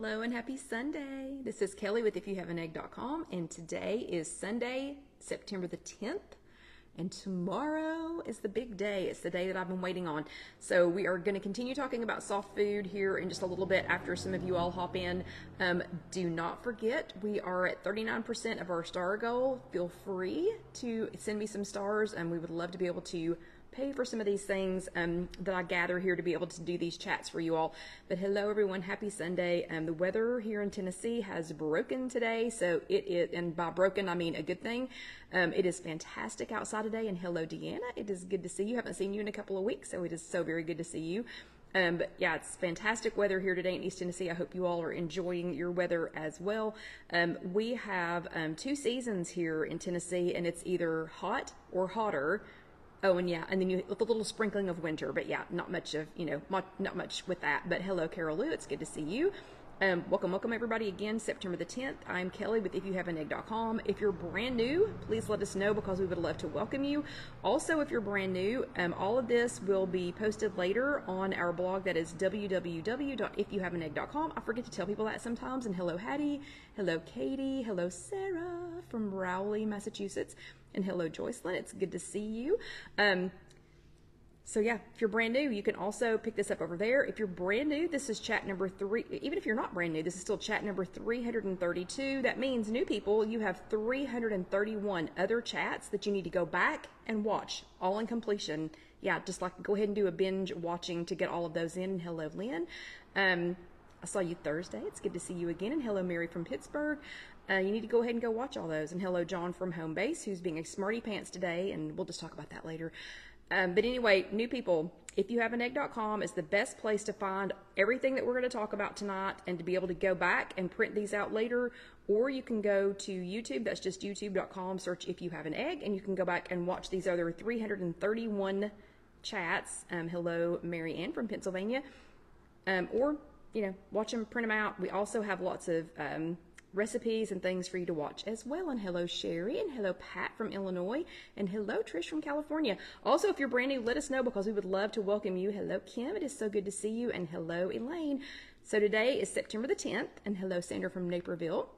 Hello and happy Sunday. This is Kelly with ifyouhaveanegg.com and today is Sunday, September the 10th. And tomorrow is the big day. It's the day that I've been waiting on. So we are going to continue talking about soft food here in just a little bit after some of you all hop in. Um, do not forget, we are at 39% of our star goal. Feel free to send me some stars and we would love to be able to pay for some of these things um, that I gather here to be able to do these chats for you all. But hello, everyone. Happy Sunday. Um, the weather here in Tennessee has broken today. So it is, and by broken, I mean a good thing. Um, it is fantastic outside today. And hello, Deanna. It is good to see you. Haven't seen you in a couple of weeks. So it is so very good to see you. Um, but yeah, it's fantastic weather here today in East Tennessee. I hope you all are enjoying your weather as well. Um, we have um, two seasons here in Tennessee, and it's either hot or hotter Oh, and yeah, and then you with a little sprinkling of winter, but yeah, not much of you know, not, not much with that. But hello, Carol Lou, it's good to see you. Um, welcome, welcome everybody again, September the 10th. I'm Kelly with ifyouhaveanegg.com. If you're brand new, please let us know because we would love to welcome you. Also, if you're brand new, um, all of this will be posted later on our blog that is www.ifyouhaveanegg.com. I forget to tell people that sometimes. And hello, Hattie. Hello, Katie. Hello, Sarah from Rowley, Massachusetts. And hello, Joycelyn. It's good to see you. Um, so yeah, if you're brand new, you can also pick this up over there. If you're brand new, this is chat number three. Even if you're not brand new, this is still chat number 332. That means new people, you have 331 other chats that you need to go back and watch, all in completion. Yeah, just like go ahead and do a binge watching to get all of those in. Hello, Lynn. Um, I saw you Thursday. It's good to see you again. And hello, Mary from Pittsburgh. Uh, you need to go ahead and go watch all those. And hello, John from Home Base, who's being a smarty pants today. And we'll just talk about that later. Um, but anyway, new people, if you have an egg.com is the best place to find everything that we're going to talk about tonight and to be able to go back and print these out later. Or you can go to YouTube, that's just youtube.com, search if you have an egg, and you can go back and watch these other 331 chats. Um, hello, Mary Ann from Pennsylvania. Um, or, you know, watch them, print them out. We also have lots of um, recipes and things for you to watch as well. And hello, Sherry, and hello, Pat from Illinois, and hello, Trish from California. Also, if you're brand new, let us know because we would love to welcome you. Hello, Kim, it is so good to see you, and hello, Elaine. So today is September the 10th, and hello, Sandra from Naperville.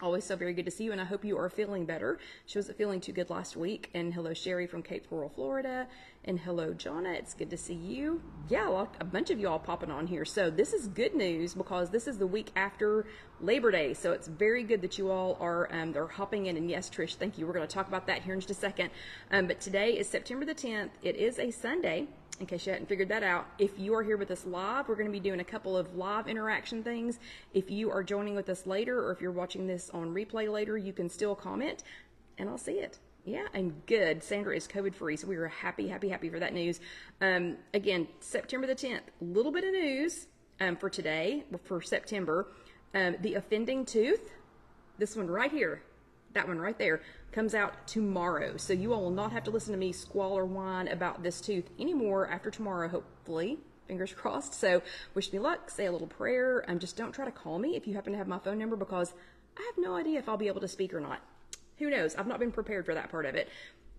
Always so very good to see you, and I hope you are feeling better. She wasn't feeling too good last week. And hello, Sherry from Cape Coral, Florida. And hello, Jonna. It's good to see you. Yeah, a bunch of you all popping on here. So this is good news because this is the week after Labor Day. So it's very good that you all are um, they're hopping in. And yes, Trish, thank you. We're going to talk about that here in just a second. Um, but today is September the 10th. It is a Sunday in case you hadn't figured that out. If you are here with us live, we're going to be doing a couple of live interaction things. If you are joining with us later, or if you're watching this on replay later, you can still comment and I'll see it. Yeah, and good. Sandra is COVID free, so we are happy, happy, happy for that news. Um, again, September the 10th, a little bit of news um, for today, for September. Um, the offending tooth, this one right here, that one right there, comes out tomorrow. So you all will not have to listen to me squall or whine about this tooth anymore after tomorrow, hopefully. Fingers crossed. So wish me luck, say a little prayer. Um, just don't try to call me if you happen to have my phone number because I have no idea if I'll be able to speak or not. Who knows? I've not been prepared for that part of it.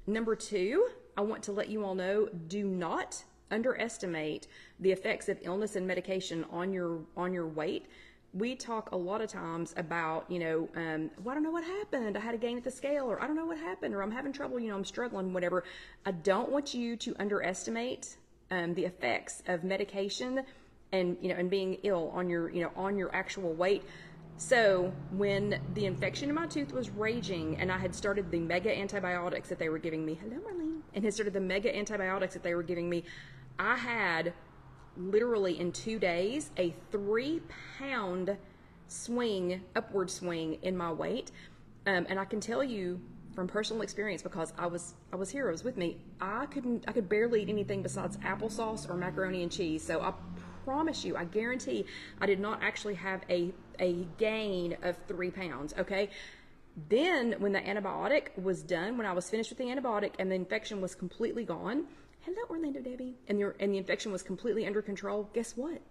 Number two, I want to let you all know do not underestimate the effects of illness and medication on your on your weight we talk a lot of times about, you know, um, well, I don't know what happened. I had a gain at the scale, or I don't know what happened, or I'm having trouble, you know, I'm struggling, whatever. I don't want you to underestimate um, the effects of medication and, you know, and being ill on your, you know, on your actual weight. So when the infection in my tooth was raging and I had started the mega antibiotics that they were giving me, hello Marlene, and had started the mega antibiotics that they were giving me, I had literally in two days a three pound swing, upward swing in my weight. Um, and I can tell you from personal experience because I was I was here, I was with me. I couldn't I could barely eat anything besides applesauce or macaroni and cheese. So I promise you, I guarantee I did not actually have a a gain of three pounds. Okay. Then when the antibiotic was done, when I was finished with the antibiotic and the infection was completely gone, hello Orlando Debbie, and your and the infection was completely under control, guess what?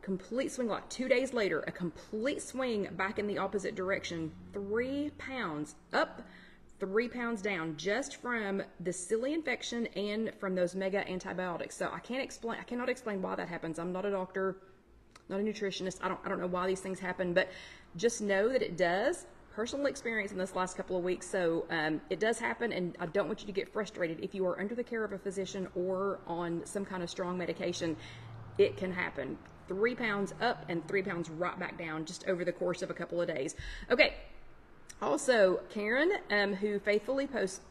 Complete swing like two days later, a complete swing back in the opposite direction, three pounds up, three pounds down, just from the silly infection and from those mega antibiotics. So I can't explain, I cannot explain why that happens. I'm not a doctor. not a nutritionist. I don't I don't know why these things happen, but just know that it does. Personal experience in this last couple of weeks, so um, it does happen, and I don't want you to get frustrated if you are under the care of a physician or on some kind of strong medication. It can happen. Three pounds up and three pounds right back down just over the course of a couple of days. Okay. Also, Karen, um, who faithfully posts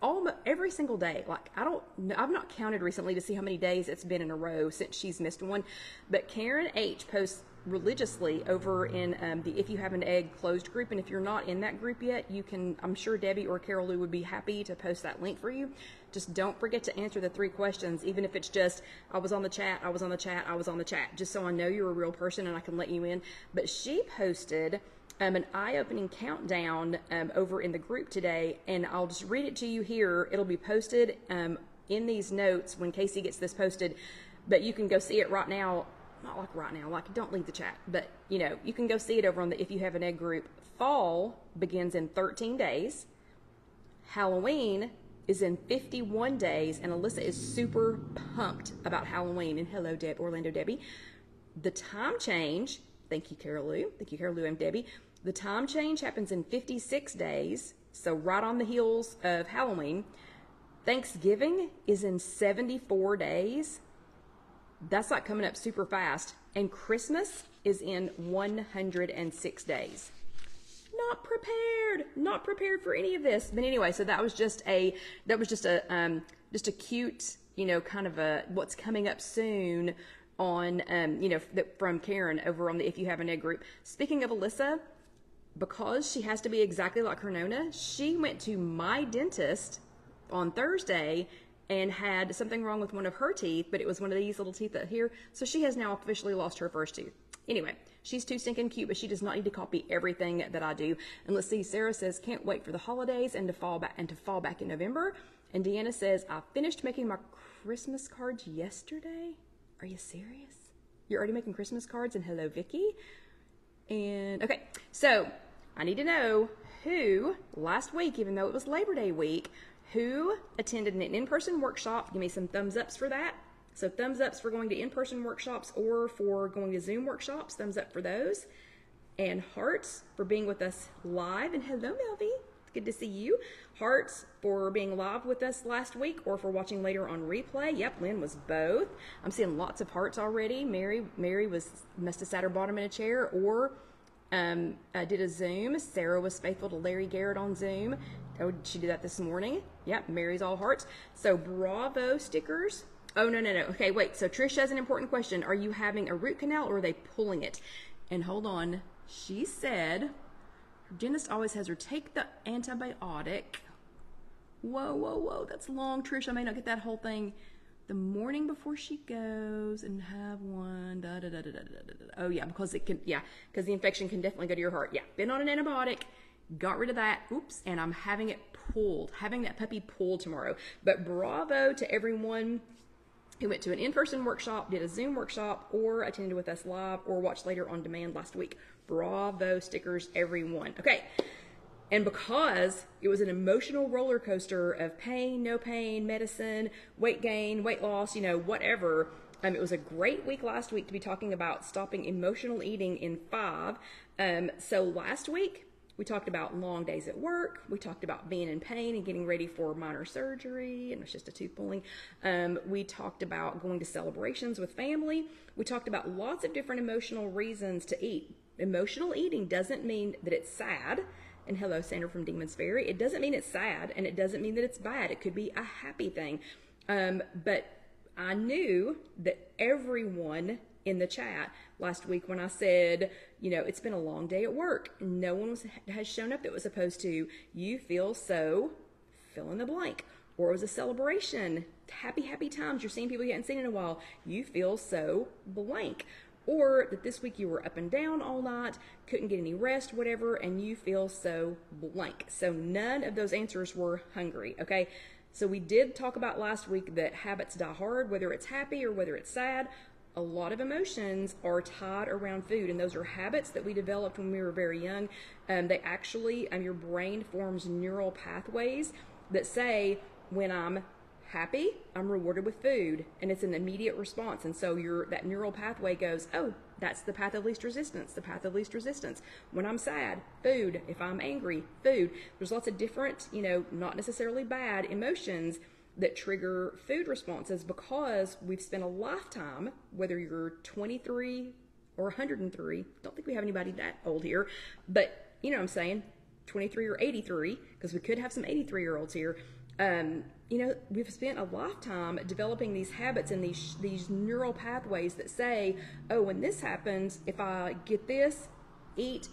almost every single day. Like I don't, I've not counted recently to see how many days it's been in a row since she's missed one. But Karen H posts religiously over in um, the If You Have an Egg closed group, and if you're not in that group yet, you can. I'm sure Debbie or Carol Lou would be happy to post that link for you. Just don't forget to answer the three questions, even if it's just I was on the chat, I was on the chat, I was on the chat, just so I know you're a real person and I can let you in. But she posted um, an eye opening countdown um, over in the group today, and I'll just read it to you here. It'll be posted um, in these notes when Casey gets this posted, but you can go see it right now. Not like right now, like don't leave the chat, but you know, you can go see it over on the If You Have an Egg group. Fall begins in 13 days. Halloween is in 51 days, and Alyssa is super pumped about Halloween. And hello, Deb, Orlando Debbie. The time change, thank you, Carol Lou. Thank you, Carol Lou and Debbie. The time change happens in 56 days, so right on the heels of Halloween. Thanksgiving is in 74 days. That's like coming up super fast. And Christmas is in 106 days. Not prepared. Not prepared for any of this. But anyway, so that was just a that was just a um just a cute, you know, kind of a what's coming up soon on um, you know, from Karen over on the If You Have an Egg group. Speaking of Alyssa, because she has to be exactly like her Nona, she went to my dentist on Thursday and had something wrong with one of her teeth, but it was one of these little teeth that here. So she has now officially lost her first tooth. Anyway, she's too stinking cute, but she does not need to copy everything that I do. And let's see, Sarah says can't wait for the holidays and to fall back and to fall back in November. And Deanna says I finished making my Christmas cards yesterday. Are you serious? You're already making Christmas cards? And hello, Vicky. And okay, so I need to know who last week, even though it was Labor Day week, who attended an in-person workshop. Give me some thumbs ups for that. So thumbs ups for going to in-person workshops or for going to Zoom workshops. Thumbs up for those. And hearts for being with us live. And hello, Melvie. Good to see you. Hearts for being live with us last week or for watching later on replay. Yep, Lynn was both. I'm seeing lots of hearts already. Mary Mary was must have sat her bottom in a chair or um, I did a Zoom. Sarah was faithful to Larry Garrett on Zoom. Oh, she did that this morning. Yep, Mary's all hearts. So Bravo stickers. Oh no no no. Okay, wait. So Trish has an important question. Are you having a root canal or are they pulling it? And hold on. She said her dentist always has her take the antibiotic. Whoa whoa whoa. That's long, Trish. I may not get that whole thing the morning before she goes and have one. Da, da, da, da, da, da, da. Oh yeah, because it can. Yeah, because the infection can definitely go to your heart. Yeah, been on an antibiotic, got rid of that. Oops, and I'm having it pulled, having that puppy pulled tomorrow. But bravo to everyone who went to an in-person workshop, did a Zoom workshop, or attended with us live, or watched later on demand last week. Bravo stickers, everyone. Okay. And because it was an emotional roller coaster of pain, no pain, medicine, weight gain, weight loss, you know, whatever, um, it was a great week last week to be talking about stopping emotional eating in five. Um, so last week, we talked about long days at work. We talked about being in pain and getting ready for minor surgery, and it's just a tooth pulling. Um, we talked about going to celebrations with family. We talked about lots of different emotional reasons to eat. Emotional eating doesn't mean that it's sad and hello, Sandra from Demon's Ferry. It doesn't mean it's sad and it doesn't mean that it's bad. It could be a happy thing. Um, but I knew that everyone in the chat last week when I said, you know, it's been a long day at work. No one was, has shown up that was supposed to. You feel so fill in the blank. Or it was a celebration. Happy, happy times. You're seeing people you hadn't seen in a while. You feel so blank or that this week you were up and down all night, couldn't get any rest, whatever, and you feel so blank. So none of those answers were hungry, okay? So we did talk about last week that habits die hard, whether it's happy or whether it's sad. A lot of emotions are tied around food, and those are habits that we developed when we were very young. Um, they actually, um, your brain forms neural pathways that say, when I'm happy, I'm rewarded with food, and it's an immediate response. And so your that neural pathway goes, oh, That's the path of least resistance, the path of least resistance. When I'm sad, food. If I'm angry, food. There's lots of different, you know, not necessarily bad emotions that trigger food responses because we've spent a lifetime, whether you're 23 or 103, don't think we have anybody that old here, but you know what I'm saying, 23 or 83, because we could have some 83 year olds here. Um, you know, we've spent a lifetime developing these habits and these these neural pathways that say, oh, when this happens, if I get this, eat,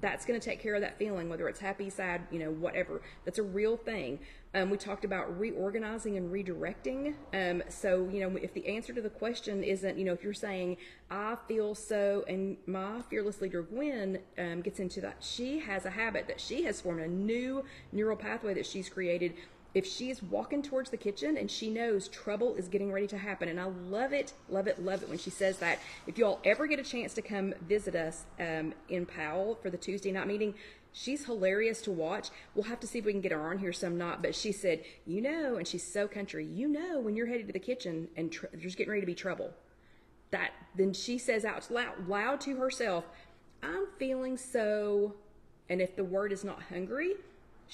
that's going to take care of that feeling, whether it's happy, sad, you know, whatever. That's a real thing. Um, we talked about reorganizing and redirecting. Um, so, you know, if the answer to the question isn't, you know, if you're saying, I feel so, and my fearless leader, Gwen, um, gets into that, she has a habit that she has formed, a new neural pathway that she's created if she's walking towards the kitchen and she knows trouble is getting ready to happen, and I love it, love it, love it when she says that. If y'all ever get a chance to come visit us um, in Powell for the Tuesday night meeting, she's hilarious to watch. We'll have to see if we can get her on here some night. But she said, you know, and she's so country, you know, when you're headed to the kitchen and tr- there's getting ready to be trouble. That then she says out loud, loud to herself, I'm feeling so, and if the word is not hungry,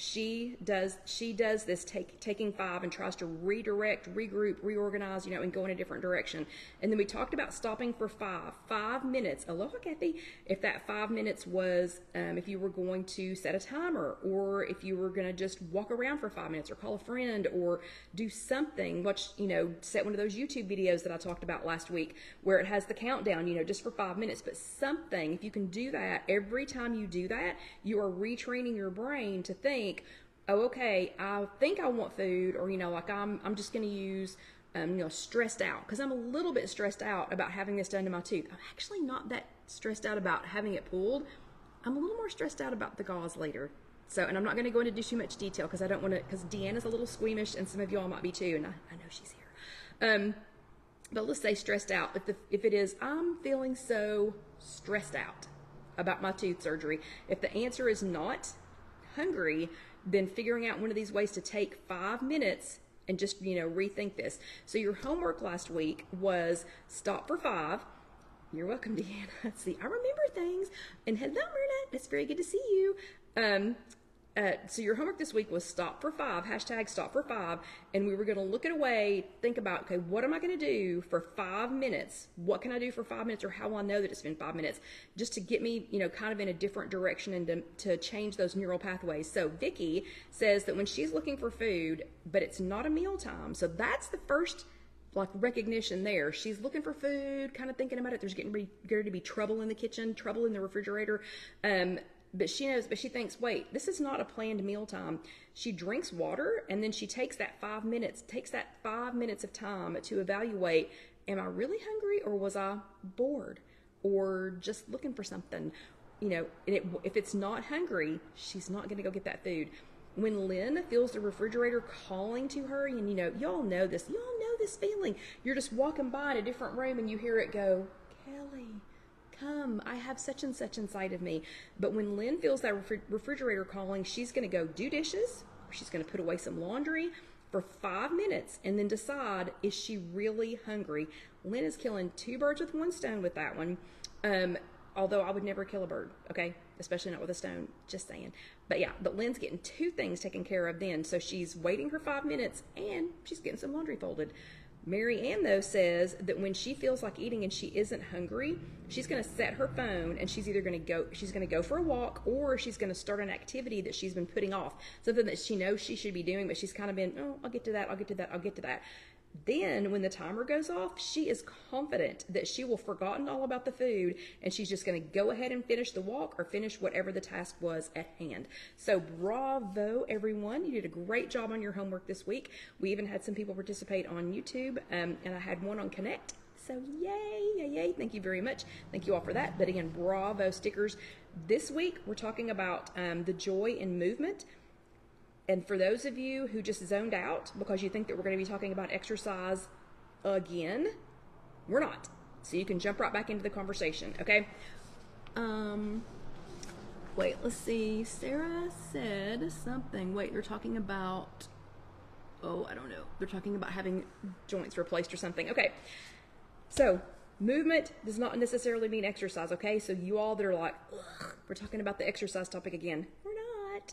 she does she does this take, taking five and tries to redirect regroup reorganize you know and go in a different direction. And then we talked about stopping for five five minutes. Aloha kathy. If that five minutes was um, if you were going to set a timer or if you were going to just walk around for five minutes or call a friend or do something watch you know set one of those youtube videos that i talked about last week where it has the countdown you know just for five minutes. But something if you can do that every time you do that you are retraining your brain to think think, oh, okay, I think I want food, or you know, like I'm I'm just going to use. Um, you know, stressed out because I'm a little bit stressed out about having this done to my tooth. I'm actually not that stressed out about having it pulled. I'm a little more stressed out about the gauze later. So, and I'm not going to go into too much detail because I don't want to, because Deanna's a little squeamish and some of y'all might be too, and I, I know she's here. Um, but let's say stressed out. If, the, if it is, I'm feeling so stressed out about my tooth surgery, if the answer is not, hungry, then figuring out one of these ways to take five minutes and just, you know, rethink this. So your homework last week was stop for five. You're welcome, Deanna. See, I remember things. And hello, Myrna. It's very good to see you. Um, uh, so your homework this week was stop for five, hashtag stop for five, and we were going to look at a way, think about, okay, what am I going to do for five minutes? What can I do for five minutes, or how will I know that it's been five minutes, just to get me, you know, kind of in a different direction and to, to change those neural pathways. So Vicky says that when she's looking for food, but it's not a meal time, so that's the first like recognition there. She's looking for food, kind of thinking about it. There's getting ready, to be trouble in the kitchen, trouble in the refrigerator. Um, but she knows, but she thinks, wait, this is not a planned mealtime. She drinks water and then she takes that five minutes, takes that five minutes of time to evaluate, am I really hungry or was I bored or just looking for something? You know, it, if it's not hungry, she's not going to go get that food. When Lynn feels the refrigerator calling to her, and you know, y'all know this, y'all know this feeling. You're just walking by in a different room and you hear it go, Kelly, come, I have such and such inside of me. But when Lynn feels that refrigerator calling, she's going to go do dishes, she's going to put away some laundry for five minutes and then decide is she really hungry. Lynn is killing two birds with one stone with that one. Um, although I would never kill a bird, okay? Especially not with a stone, just saying. But yeah, but Lynn's getting two things taken care of then. So she's waiting her five minutes and she's getting some laundry folded. Mary Ann, though, says that when she feels like eating and she isn't hungry, she's going to set her phone and she's either going to go, she's going to go for a walk or she's going to start an activity that she's been putting off, something that she knows she should be doing, but she's kind of been, oh, I'll get to that, I'll get to that, I'll get to that. Then, when the timer goes off, she is confident that she will forgotten all about the food and she's just going to go ahead and finish the walk or finish whatever the task was at hand. So, bravo, everyone. You did a great job on your homework this week. We even had some people participate on YouTube, um, and I had one on Connect. So, yay, yay, yay. Thank you very much. Thank you all for that. But again, bravo stickers. This week, we're talking about um, the joy in movement. And for those of you who just zoned out because you think that we're going to be talking about exercise again, we're not. So you can jump right back into the conversation, okay? Um, wait, let's see. Sarah said something. Wait, they're talking about. Oh, I don't know. They're talking about having joints replaced or something. Okay. So movement does not necessarily mean exercise, okay? So you all that are like, we're talking about the exercise topic again.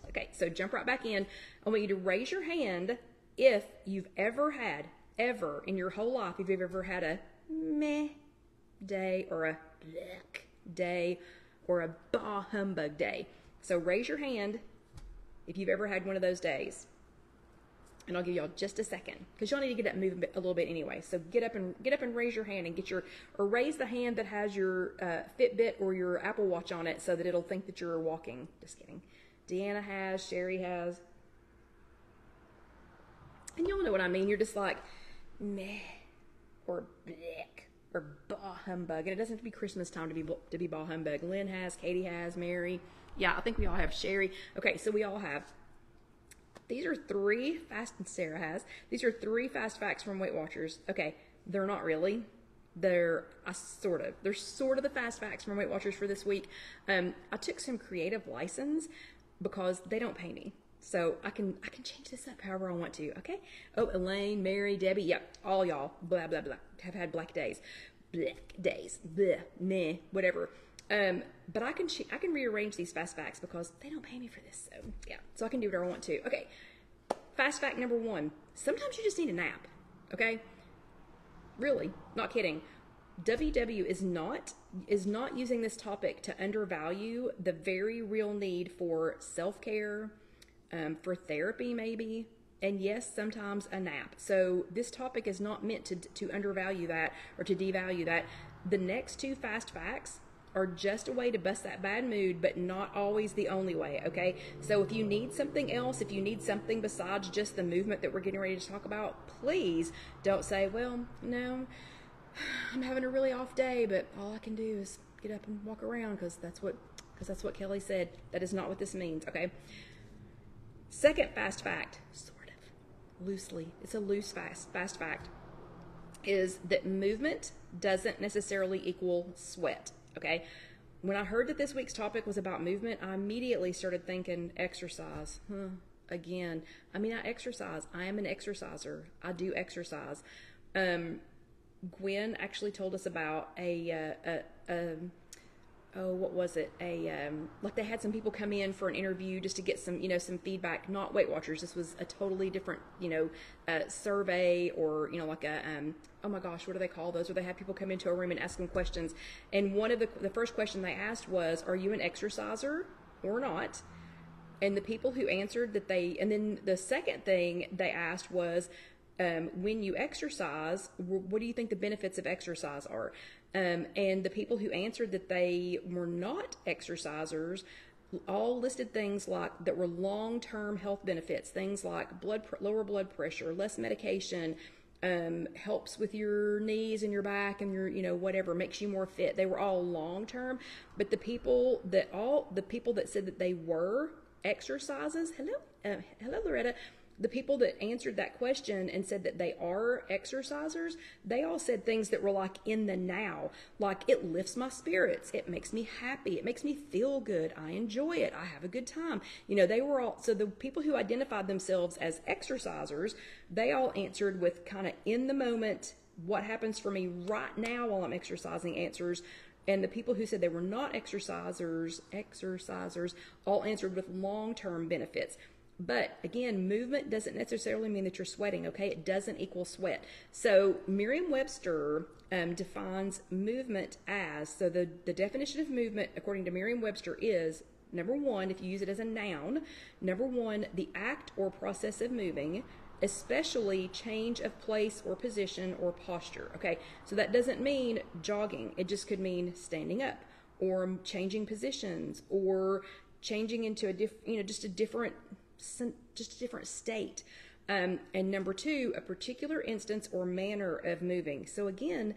Okay, so jump right back in. I want you to raise your hand if you've ever had, ever in your whole life, if you've ever had a meh day or a blech day or a bah humbug day. So raise your hand if you've ever had one of those days and I'll give y'all just a second because y'all need to get up move a little bit anyway. So get up and get up and raise your hand and get your or raise the hand that has your uh, Fitbit or your Apple Watch on it so that it'll think that you're walking. Just kidding. Deanna has, Sherry has, and y'all know what I mean. You're just like meh or blick or bah humbug, and it doesn't have to be Christmas time to be to be bah humbug. Lynn has, Katie has, Mary. Yeah, I think we all have Sherry. Okay, so we all have these are three fast, and Sarah has, these are three fast facts from Weight Watchers. Okay, they're not really. They're I sort of, they're sort of the fast facts from Weight Watchers for this week. Um, I took some creative license because they don't pay me. So I can I can change this up however I want to. Okay. Oh, Elaine, Mary, Debbie, yep, all y'all, blah blah blah, have had black days, black days, blah, meh, whatever. Um, but I can I can rearrange these fast facts because they don't pay me for this. So yeah, so I can do whatever I want to. Okay, fast fact number one: sometimes you just need a nap. Okay, really, not kidding. WW is not is not using this topic to undervalue the very real need for self care, um, for therapy, maybe, and yes, sometimes a nap. So this topic is not meant to to undervalue that or to devalue that. The next two fast facts are just a way to bust that bad mood, but not always the only way, okay? So if you need something else, if you need something besides just the movement that we're getting ready to talk about, please don't say, well, no, I'm having a really off day, but all I can do is get up and walk around because that's what because that's what Kelly said. That is not what this means, okay? Second fast fact, sort of loosely, it's a loose fast fast fact, is that movement doesn't necessarily equal sweat. Okay. When I heard that this week's topic was about movement, I immediately started thinking exercise. Huh. Again, I mean, I exercise. I am an exerciser. I do exercise. Um, Gwen actually told us about a, uh, a, a oh, what was it? A um, like they had some people come in for an interview just to get some, you know, some feedback. Not Weight Watchers. This was a totally different, you know, uh, survey or you know, like a um, oh my gosh, what do they call those? Where they have people come into a room and ask them questions. And one of the the first question they asked was, "Are you an exerciser or not?" And the people who answered that they, and then the second thing they asked was, um, when you exercise, what do you think the benefits of exercise are? Um, and the people who answered that they were not exercisers all listed things like that were long-term health benefits, things like blood lower blood pressure, less medication, um, helps with your knees and your back and your you know whatever makes you more fit. They were all long-term, but the people that all the people that said that they were exercises. Hello, uh, hello, Loretta the people that answered that question and said that they are exercisers, they all said things that were like in the now, like it lifts my spirits, it makes me happy, it makes me feel good, I enjoy it, I have a good time. You know, they were all, so the people who identified themselves as exercisers, they all answered with kind of in the moment, what happens for me right now while I'm exercising answers. And the people who said they were not exercisers, exercisers, all answered with long term benefits. But again, movement doesn't necessarily mean that you're sweating, okay? It doesn't equal sweat. So Merriam Webster um, defines movement as so the, the definition of movement, according to Merriam Webster, is number one, if you use it as a noun, number one, the act or process of moving, especially change of place or position or posture, okay? So that doesn't mean jogging, it just could mean standing up or changing positions or changing into a different, you know, just a different just a different state. Um, and number two, a particular instance or manner of moving. So again,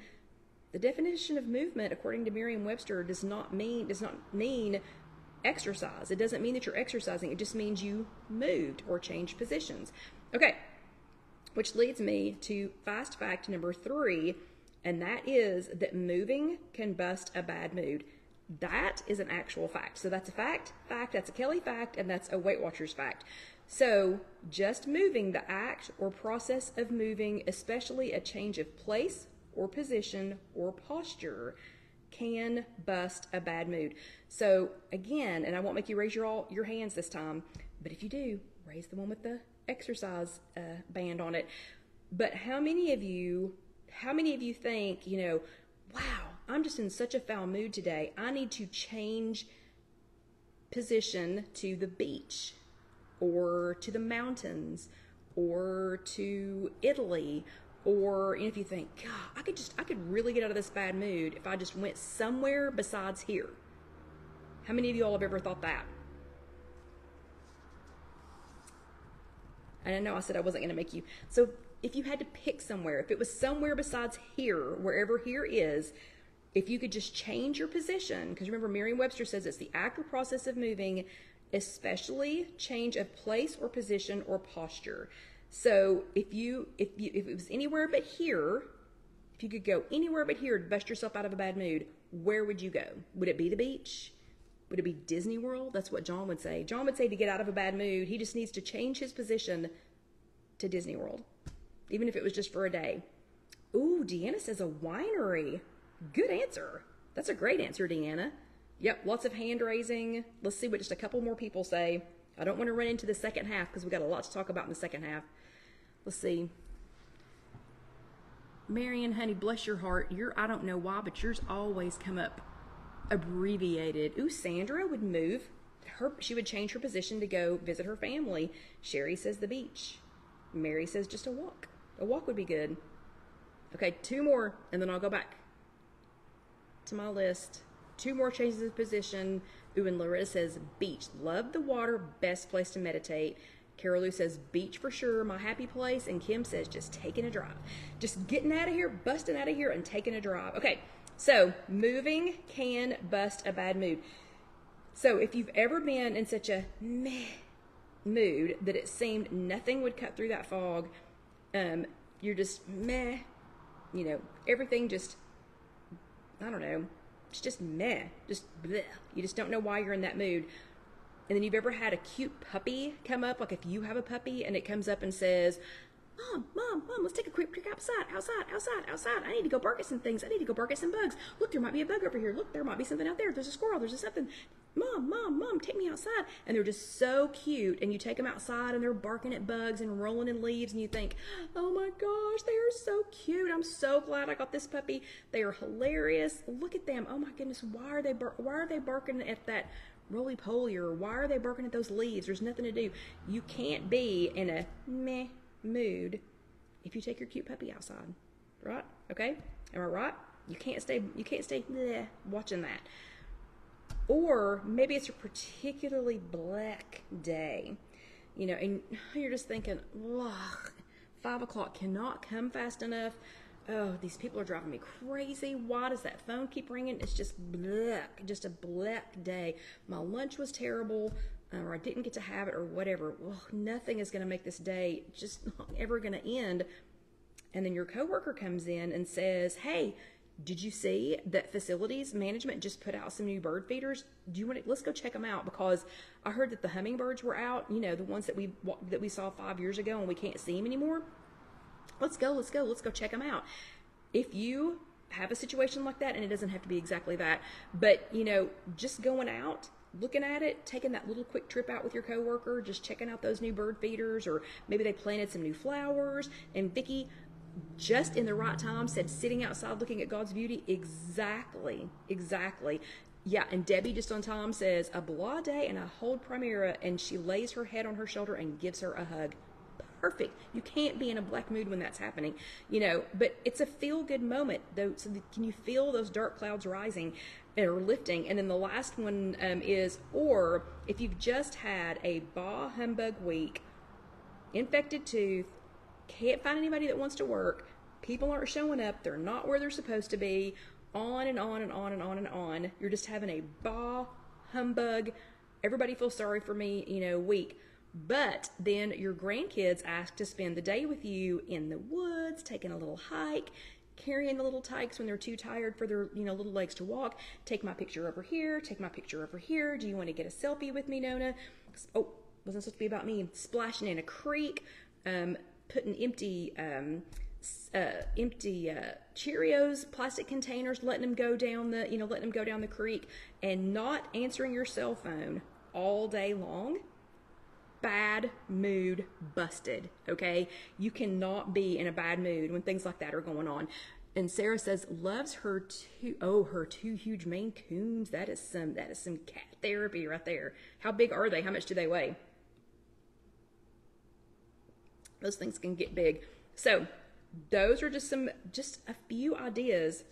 the definition of movement, according to Merriam-Webster, does not mean does not mean exercise. It doesn't mean that you're exercising. It just means you moved or changed positions. Okay, which leads me to fast fact number three, and that is that moving can bust a bad mood. That is an actual fact. So that's a fact, fact, that's a Kelly fact, and that's a Weight Watchers fact. So just moving, the act or process of moving, especially a change of place or position or posture can bust a bad mood. So again, and I won't make you raise your all your hands this time, but if you do, raise the one with the exercise uh, band on it. But how many of you, how many of you think, you know, wow, I'm just in such a foul mood today. I need to change position to the beach or to the mountains or to Italy or if you think, God, I could just I could really get out of this bad mood if I just went somewhere besides here. How many of you all have ever thought that? And I know I said I wasn't going to make you. So if you had to pick somewhere, if it was somewhere besides here, wherever here is, if you could just change your position, because remember Merriam-Webster says it's the act or process of moving, especially change of place or position or posture. So if you if you if it was anywhere but here, if you could go anywhere but here to bust yourself out of a bad mood, where would you go? Would it be the beach? Would it be Disney World? That's what John would say. John would say to get out of a bad mood, he just needs to change his position to Disney World, even if it was just for a day. Ooh, Deanna says a winery. Good answer. That's a great answer, Deanna. Yep, lots of hand raising. Let's see what just a couple more people say. I don't want to run into the second half because we got a lot to talk about in the second half. Let's see. Marion, honey, bless your heart. Your I don't know why, but yours always come up abbreviated. Ooh, Sandra would move. Her she would change her position to go visit her family. Sherry says the beach. Mary says just a walk. A walk would be good. Okay, two more, and then I'll go back to my list. Two more changes of position. Ooh, and Loretta says beach. Love the water. Best place to meditate. Carol Lou says beach for sure, my happy place. And Kim says just taking a drive. Just getting out of here, busting out of here, and taking a drive. Okay, so moving can bust a bad mood. So if you've ever been in such a meh mood that it seemed nothing would cut through that fog, um, you're just meh, you know, everything just, I don't know, it's just meh, just bleh. You just don't know why you're in that mood. And then you've ever had a cute puppy come up, like if you have a puppy and it comes up and says, Mom, Mom, Mom, let's take a quick trip outside, outside, outside, outside. I need to go bark at some things. I need to go bark at some bugs. Look, there might be a bug over here. Look, there might be something out there. There's a squirrel. There's a something. Mom, Mom, Mom, take me outside. And they're just so cute. And you take them outside and they're barking at bugs and rolling in leaves. And you think, oh my gosh, they are so cute. I'm so glad I got this puppy. They are hilarious. Look at them. Oh my goodness, why are they why are they barking at that roly poly or why are they barking at those leaves? There's nothing to do. You can't be in a meh mood if you take your cute puppy outside, right? Okay, am I right? You can't stay. You can't stay bleh, watching that. Or maybe it's a particularly black day, you know, and you're just thinking, ugh, five o'clock cannot come fast enough. Oh, these people are driving me crazy. Why does that phone keep ringing? It's just black, just a black day. My lunch was terrible um, or I didn't get to have it or whatever. Well, nothing is going to make this day just not ever going to end. And then your coworker comes in and says, "Hey, did you see that facilities management just put out some new bird feeders? Do you want to let's go check them out because I heard that the hummingbirds were out, you know, the ones that we that we saw 5 years ago and we can't see them anymore. Let's go, let's go, let's go check them out." If you have a situation like that and it doesn't have to be exactly that, but you know, just going out looking at it, taking that little quick trip out with your coworker, just checking out those new bird feeders, or maybe they planted some new flowers. And Vicky, just in the right time, said sitting outside looking at God's beauty. Exactly, exactly. Yeah, and Debbie just on time says a blah day and I hold Primera, and she lays her head on her shoulder and gives her a hug. Perfect. You can't be in a black mood when that's happening, you know. But it's a feel good moment, though. So can you feel those dark clouds rising? or lifting. And then the last one um, is, or if you've just had a bah humbug week, infected tooth, can't find anybody that wants to work, people aren't showing up, they're not where they're supposed to be, on and on and on and on and on. You're just having a bah humbug, everybody feels sorry for me, you know, week. But then your grandkids ask to spend the day with you in the woods, taking a little hike, carrying the little tykes when they're too tired for their you know little legs to walk. Take my picture over here. Take my picture over here. Do you want to get a selfie with me, Nona? Oh, wasn't supposed to be about me. Splashing in a creek, um, putting empty um, uh, empty uh, Cheerios plastic containers, letting them go down the you know letting them go down the creek, and not answering your cell phone all day long. Bad mood busted. Okay, you cannot be in a bad mood when things like that are going on. And Sarah says loves her two oh her two huge Maine Coons. That is some that is some cat therapy right there. How big are they? How much do they weigh? Those things can get big. So those are just some just a few ideas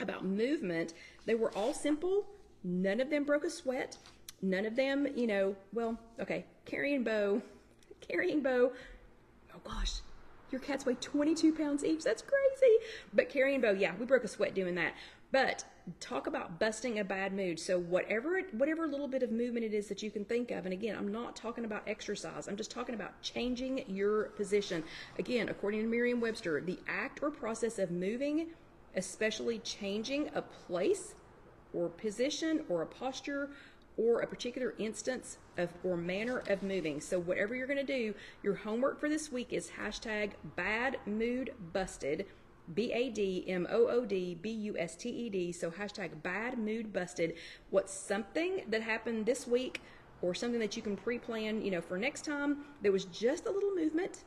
about movement. They were all simple. None of them broke a sweat. None of them, you know, well, okay, carrying bow, carrying bow. Oh gosh, your cats weigh 22 pounds each. That's crazy. But carrying bow, yeah, we broke a sweat doing that. But talk about busting a bad mood. So whatever it, whatever little bit of movement it is that you can think of, and again, I'm not talking about exercise. I'm just talking about changing your position. Again, according to Merriam-Webster, the act or process of moving, especially changing a place or position or a posture or a particular instance of or manner of moving. So whatever you're going to do, your homework for this week is hashtag bad mood busted B A D M O O D B U S T E D. So hashtag bad mood busted. What's something that happened this week or something that you can pre plan, you know, for next time? There was just a little movement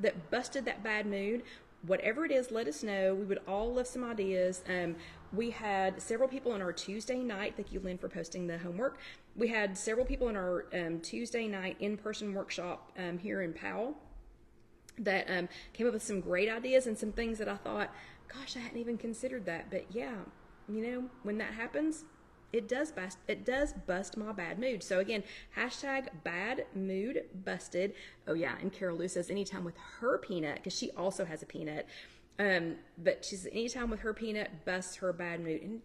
that busted that bad mood. Whatever it is, let us know. We would all love some ideas. Um, we had several people on our Tuesday night. Thank you, Lynn, for posting the homework. We had several people in our um, Tuesday night in person workshop um, here in Powell that um, came up with some great ideas and some things that I thought, gosh, I hadn't even considered that. But yeah, you know, when that happens, it does bust it does bust my bad mood. So again, hashtag bad mood busted. Oh yeah, and Carol Lou says anytime with her peanut, because she also has a peanut. Um, but she's anytime with her peanut busts her bad mood. And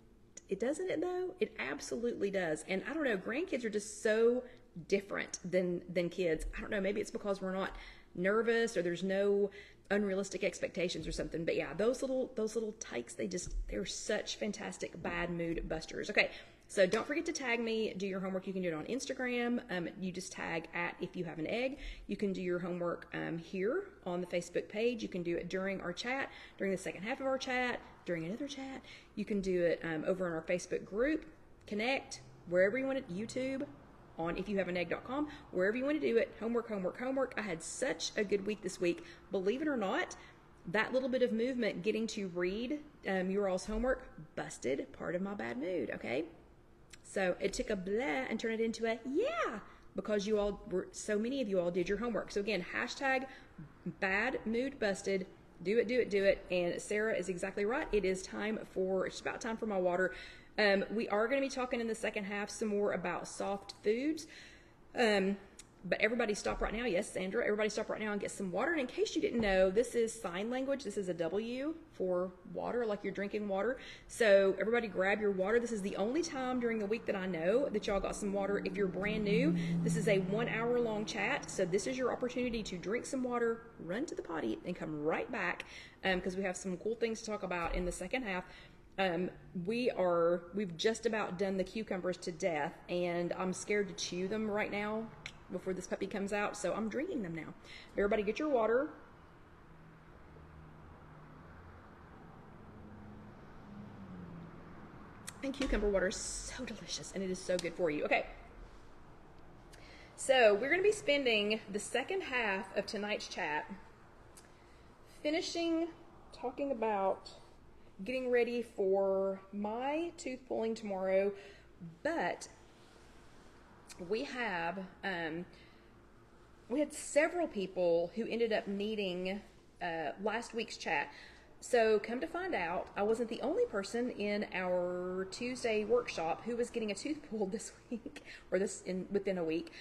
it doesn't it though? It absolutely does. And I don't know, grandkids are just so different than than kids. I don't know, maybe it's because we're not nervous or there's no unrealistic expectations or something. But yeah, those little those little tykes, they just they're such fantastic bad mood busters. Okay. So don't forget to tag me. Do your homework. You can do it on Instagram. Um, you just tag at if you have an egg. You can do your homework um, here on the Facebook page. You can do it during our chat, during the second half of our chat, during another chat. You can do it um, over in our Facebook group. Connect wherever you want it. YouTube, on if you have an ifyouhaveanegg.com, wherever you want to do it. Homework, homework, homework. I had such a good week this week. Believe it or not, that little bit of movement, getting to read um, your all's homework, busted part of my bad mood, okay? So it took a blah and turned it into a yeah because you all were, so many of you all did your homework. So again, hashtag bad mood busted. Do it, do it, do it. And Sarah is exactly right. It is time for, it's about time for my water. Um, we are going to be talking in the second half some more about soft foods. Um, but everybody stop right now. Yes, Sandra, everybody stop right now and get some water. And in case you didn't know, this is sign language. This is a W for water, like you're drinking water. So everybody grab your water. This is the only time during the week that I know that y'all got some water. If you're brand new, this is a one hour long chat. So this is your opportunity to drink some water, run to the potty, and come right back because um, we have some cool things to talk about in the second half. Um, we are we've just about done the cucumbers to death, and I'm scared to chew them right now before this puppy comes out. So I'm drinking them now. Everybody, get your water. And cucumber water is so delicious, and it is so good for you. Okay. So we're going to be spending the second half of tonight's chat finishing talking about getting ready for my tooth pulling tomorrow, but we have um, we had several people who ended up needing uh, last week's chat. So come to find out, I wasn't the only person in our Tuesday workshop who was getting a tooth pulled this week or this in within a week.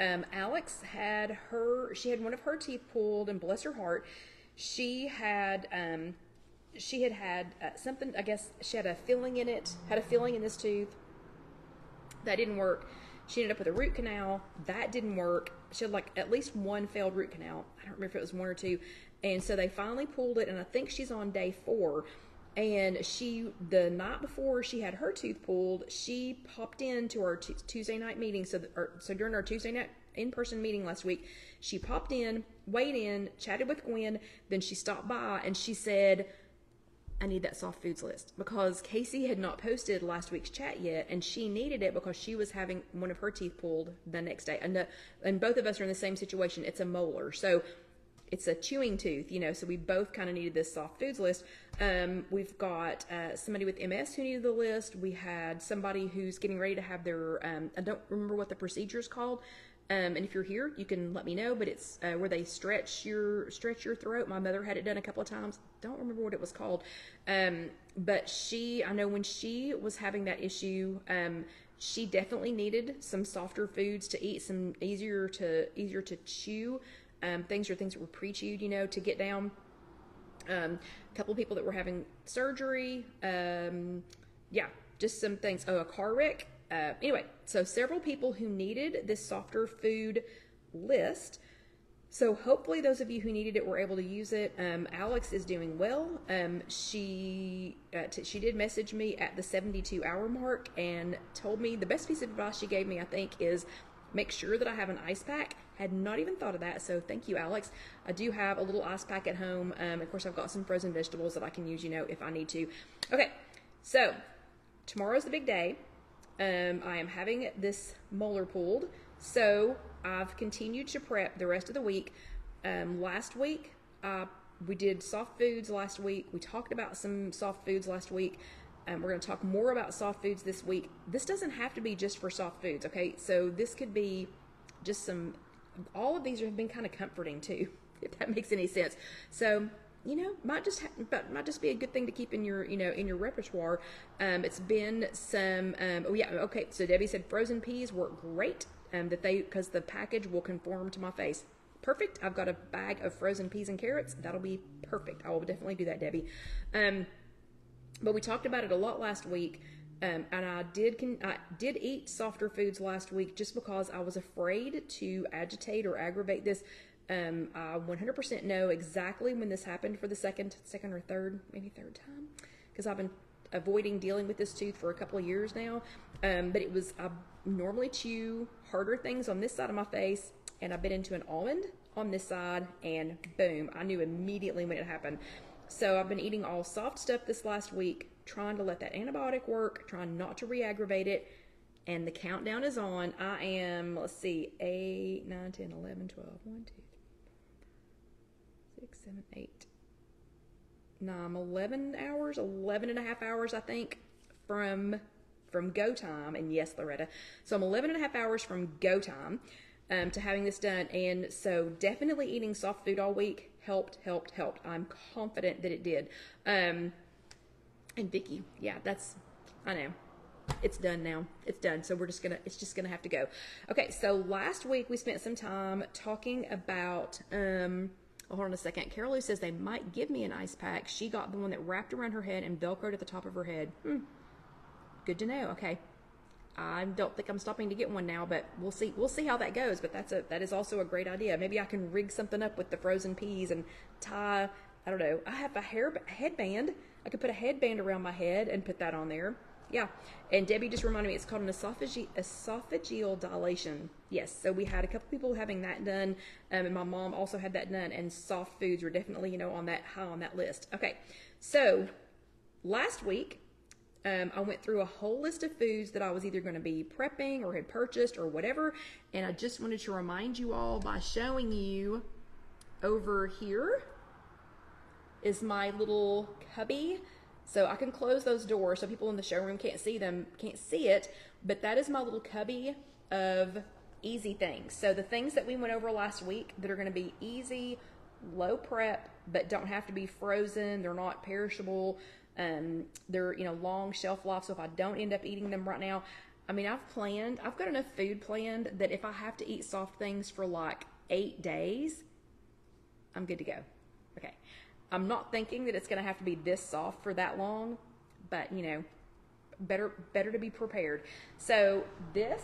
Um, Alex had her she had one of her teeth pulled, and bless her heart, she had um, she had had uh, something, I guess she had a filling in it, had a filling in this tooth. That didn't work. She ended up with a root canal. That didn't work. She had like at least one failed root canal. I don't remember if it was one or two. And so they finally pulled it, and I think she's on day four. And she, the night before she had her tooth pulled, she popped into our t- Tuesday night meeting. So, the, or, so during our Tuesday night in-person meeting last week. She popped in, weighed in, chatted with Gwen, then she stopped by and she said, I need that soft foods list because Casey had not posted last week's chat yet, and she needed it because she was having one of her teeth pulled the next day, and the, and both of us are in the same situation. It's a molar, so it's a chewing tooth, you know. So we both kind of needed this soft foods list. Um, we've got uh, somebody with MS who needed the list. We had somebody who's getting ready to have their um, I don't remember what the procedure is called, um, and if you're here, you can let me know. But it's uh, where they stretch your stretch your throat. My mother had it done a couple of times. Don't remember what it was called. Um, but she, I know when she was having that issue, um, she definitely needed some softer foods to eat, some easier to easier to chew. Um, things or things that were pre-chewed, you know, to get down. Um, a couple of people that were having surgery. Um, yeah, just some things. Oh, a car wreck. Uh, anyway, so several people who needed this softer food list. So hopefully those of you who needed it were able to use it. Um, Alex is doing well. Um, she uh, t- she did message me at the 72 hour mark and told me the best piece of advice she gave me I think is make sure that I have an ice pack. Had not even thought of that, so thank you, Alex. I do have a little ice pack at home. Um, of course, I've got some frozen vegetables that I can use, you know, if I need to. Okay, so tomorrow's the big day. Um, I am having this molar pulled, so I've continued to prep the rest of the week. Um, last week, uh, we did soft foods last week. We talked about some soft foods last week. Um, we're going to talk more about soft foods this week. This doesn't have to be just for soft foods, okay? So this could be just some. All of these have been kind of comforting too, if that makes any sense. So you know, might just ha- but might just be a good thing to keep in your you know in your repertoire. Um, it's been some. Um, oh yeah, okay. So Debbie said frozen peas work great. Um, that they because the package will conform to my face. Perfect. I've got a bag of frozen peas and carrots. That'll be perfect. I will definitely do that, Debbie. Um, but we talked about it a lot last week. Um, and I did con- I did eat softer foods last week just because I was afraid to agitate or aggravate this. Um, I 100% know exactly when this happened for the second, second or third, maybe third time, because I've been avoiding dealing with this tooth for a couple of years now. Um, but it was I normally chew harder things on this side of my face, and I bit into an almond on this side, and boom, I knew immediately when it happened. So I've been eating all soft stuff this last week, trying to let that antibiotic work, trying not to re-aggravate it. And the countdown is on. I am, let's see, 8, 9, 10, 11, 12, 1, 2, 6, 7, 8, 9, 11 hours, 11 and a half hours, I think, from from go time. And yes, Loretta. So I'm 11 and a half hours from go time um, to having this done. And so definitely eating soft food all week helped, helped, helped. I'm confident that it did. Um, and Vicky, yeah, that's, I know. It's done now. It's done. So we're just gonna. It's just gonna have to go. Okay. So last week we spent some time talking about. Um, hold on a second. Carolou says they might give me an ice pack. She got the one that wrapped around her head and velcroed at the top of her head. Hmm. Good to know. Okay. I don't think I'm stopping to get one now, but we'll see. We'll see how that goes. But that's a that is also a great idea. Maybe I can rig something up with the frozen peas and tie. I don't know. I have a hair headband. I could put a headband around my head and put that on there. Yeah. And Debbie just reminded me it's called an esophage- esophageal dilation. Yes. So we had a couple people having that done, um, and my mom also had that done. And soft foods were definitely you know on that high on that list. Okay. So last week um, I went through a whole list of foods that I was either going to be prepping or had purchased or whatever. And I just wanted to remind you all by showing you over here is my little cubby. So I can close those doors so people in the showroom can't see them, can't see it. But that is my little cubby of easy things. So the things that we went over last week that are going to be easy, low prep, but don't have to be frozen. They're not perishable. Um, they're you know long shelf life, so if I don't end up eating them right now, I mean I've planned, I've got enough food planned that if I have to eat soft things for like eight days, I'm good to go. I'm not thinking that it's going to have to be this soft for that long, but you know, better better to be prepared. So this,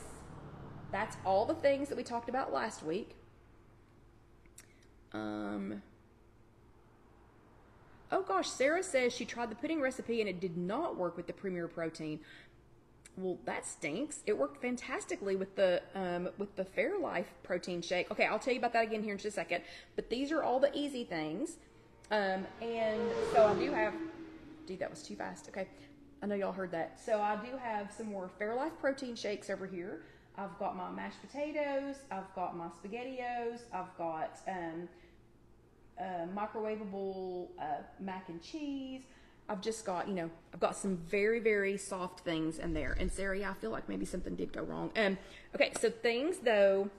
that's all the things that we talked about last week. Um, Oh gosh, Sarah says she tried the pudding recipe and it did not work with the Premier Protein. well, that stinks. It worked fantastically with the um, with the Fairlife protein shake. Okay, I'll tell you about that again here in just a second. But these are all the easy things. Um, and so I do have, dude, that was too fast. Okay, I know y'all heard that. So I do have some more Fairlife protein shakes over here. I've got my mashed potatoes. I've got my SpaghettiOs. I've got um, uh, microwavable uh, mac and cheese. I've just got, you know, I've got some very, very soft things in there. And Sarah, I feel like maybe something did go wrong. Um, okay, so things though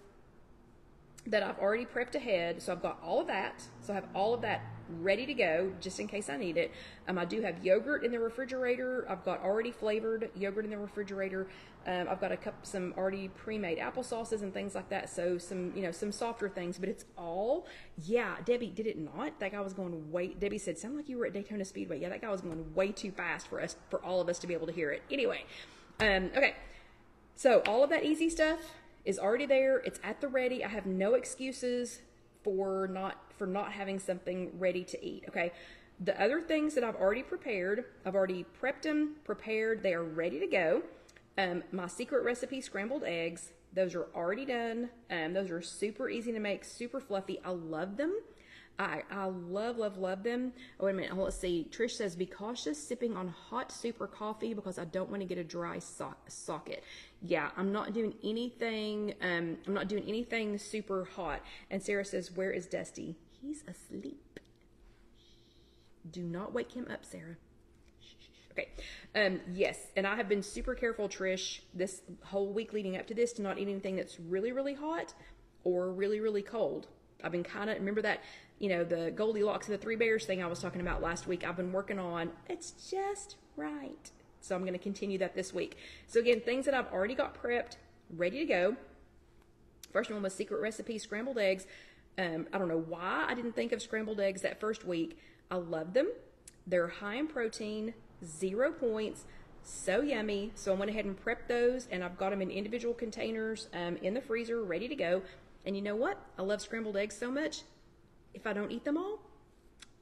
that I've already prepped ahead. So I've got all of that. So I have all of that ready to go just in case I need it. Um, I do have yogurt in the refrigerator. I've got already flavored yogurt in the refrigerator. Um, I've got a cup, some already pre-made apple sauces and things like that. So some, you know, some softer things, but it's all, yeah, Debbie, did it not? That guy was going way, Debbie said, sound like you were at Daytona Speedway. Yeah, that guy was going way too fast for us, for all of us to be able to hear it. Anyway, um, okay. So all of that easy stuff is already there. It's at the ready. I have no excuses for not for not having something ready to eat. Okay. The other things that I've already prepared, I've already prepped them, prepared. They are ready to go. Um, my secret recipe scrambled eggs, those are already done. Um, those are super easy to make, super fluffy. I love them. I, I love, love, love them. Oh, wait a minute. Let's see. Trish says, be cautious sipping on hot super coffee because I don't want to get a dry so- socket. Yeah, I'm not doing anything. Um, I'm not doing anything super hot. And Sarah says, where is Dusty? He's asleep. Do not wake him up, Sarah. Okay. Um, yes, and I have been super careful, Trish, this whole week leading up to this to not eat anything that's really, really hot or really, really cold. I've been kind of remember that you know the Goldilocks and the Three Bears thing I was talking about last week. I've been working on. It's just right. So I'm going to continue that this week. So again, things that I've already got prepped, ready to go. First one was secret recipe scrambled eggs. Um, I don't know why I didn't think of scrambled eggs that first week. I love them. They're high in protein, zero points, so yummy. So I went ahead and prepped those, and I've got them in individual containers um, in the freezer, ready to go. And you know what? I love scrambled eggs so much. If I don't eat them all,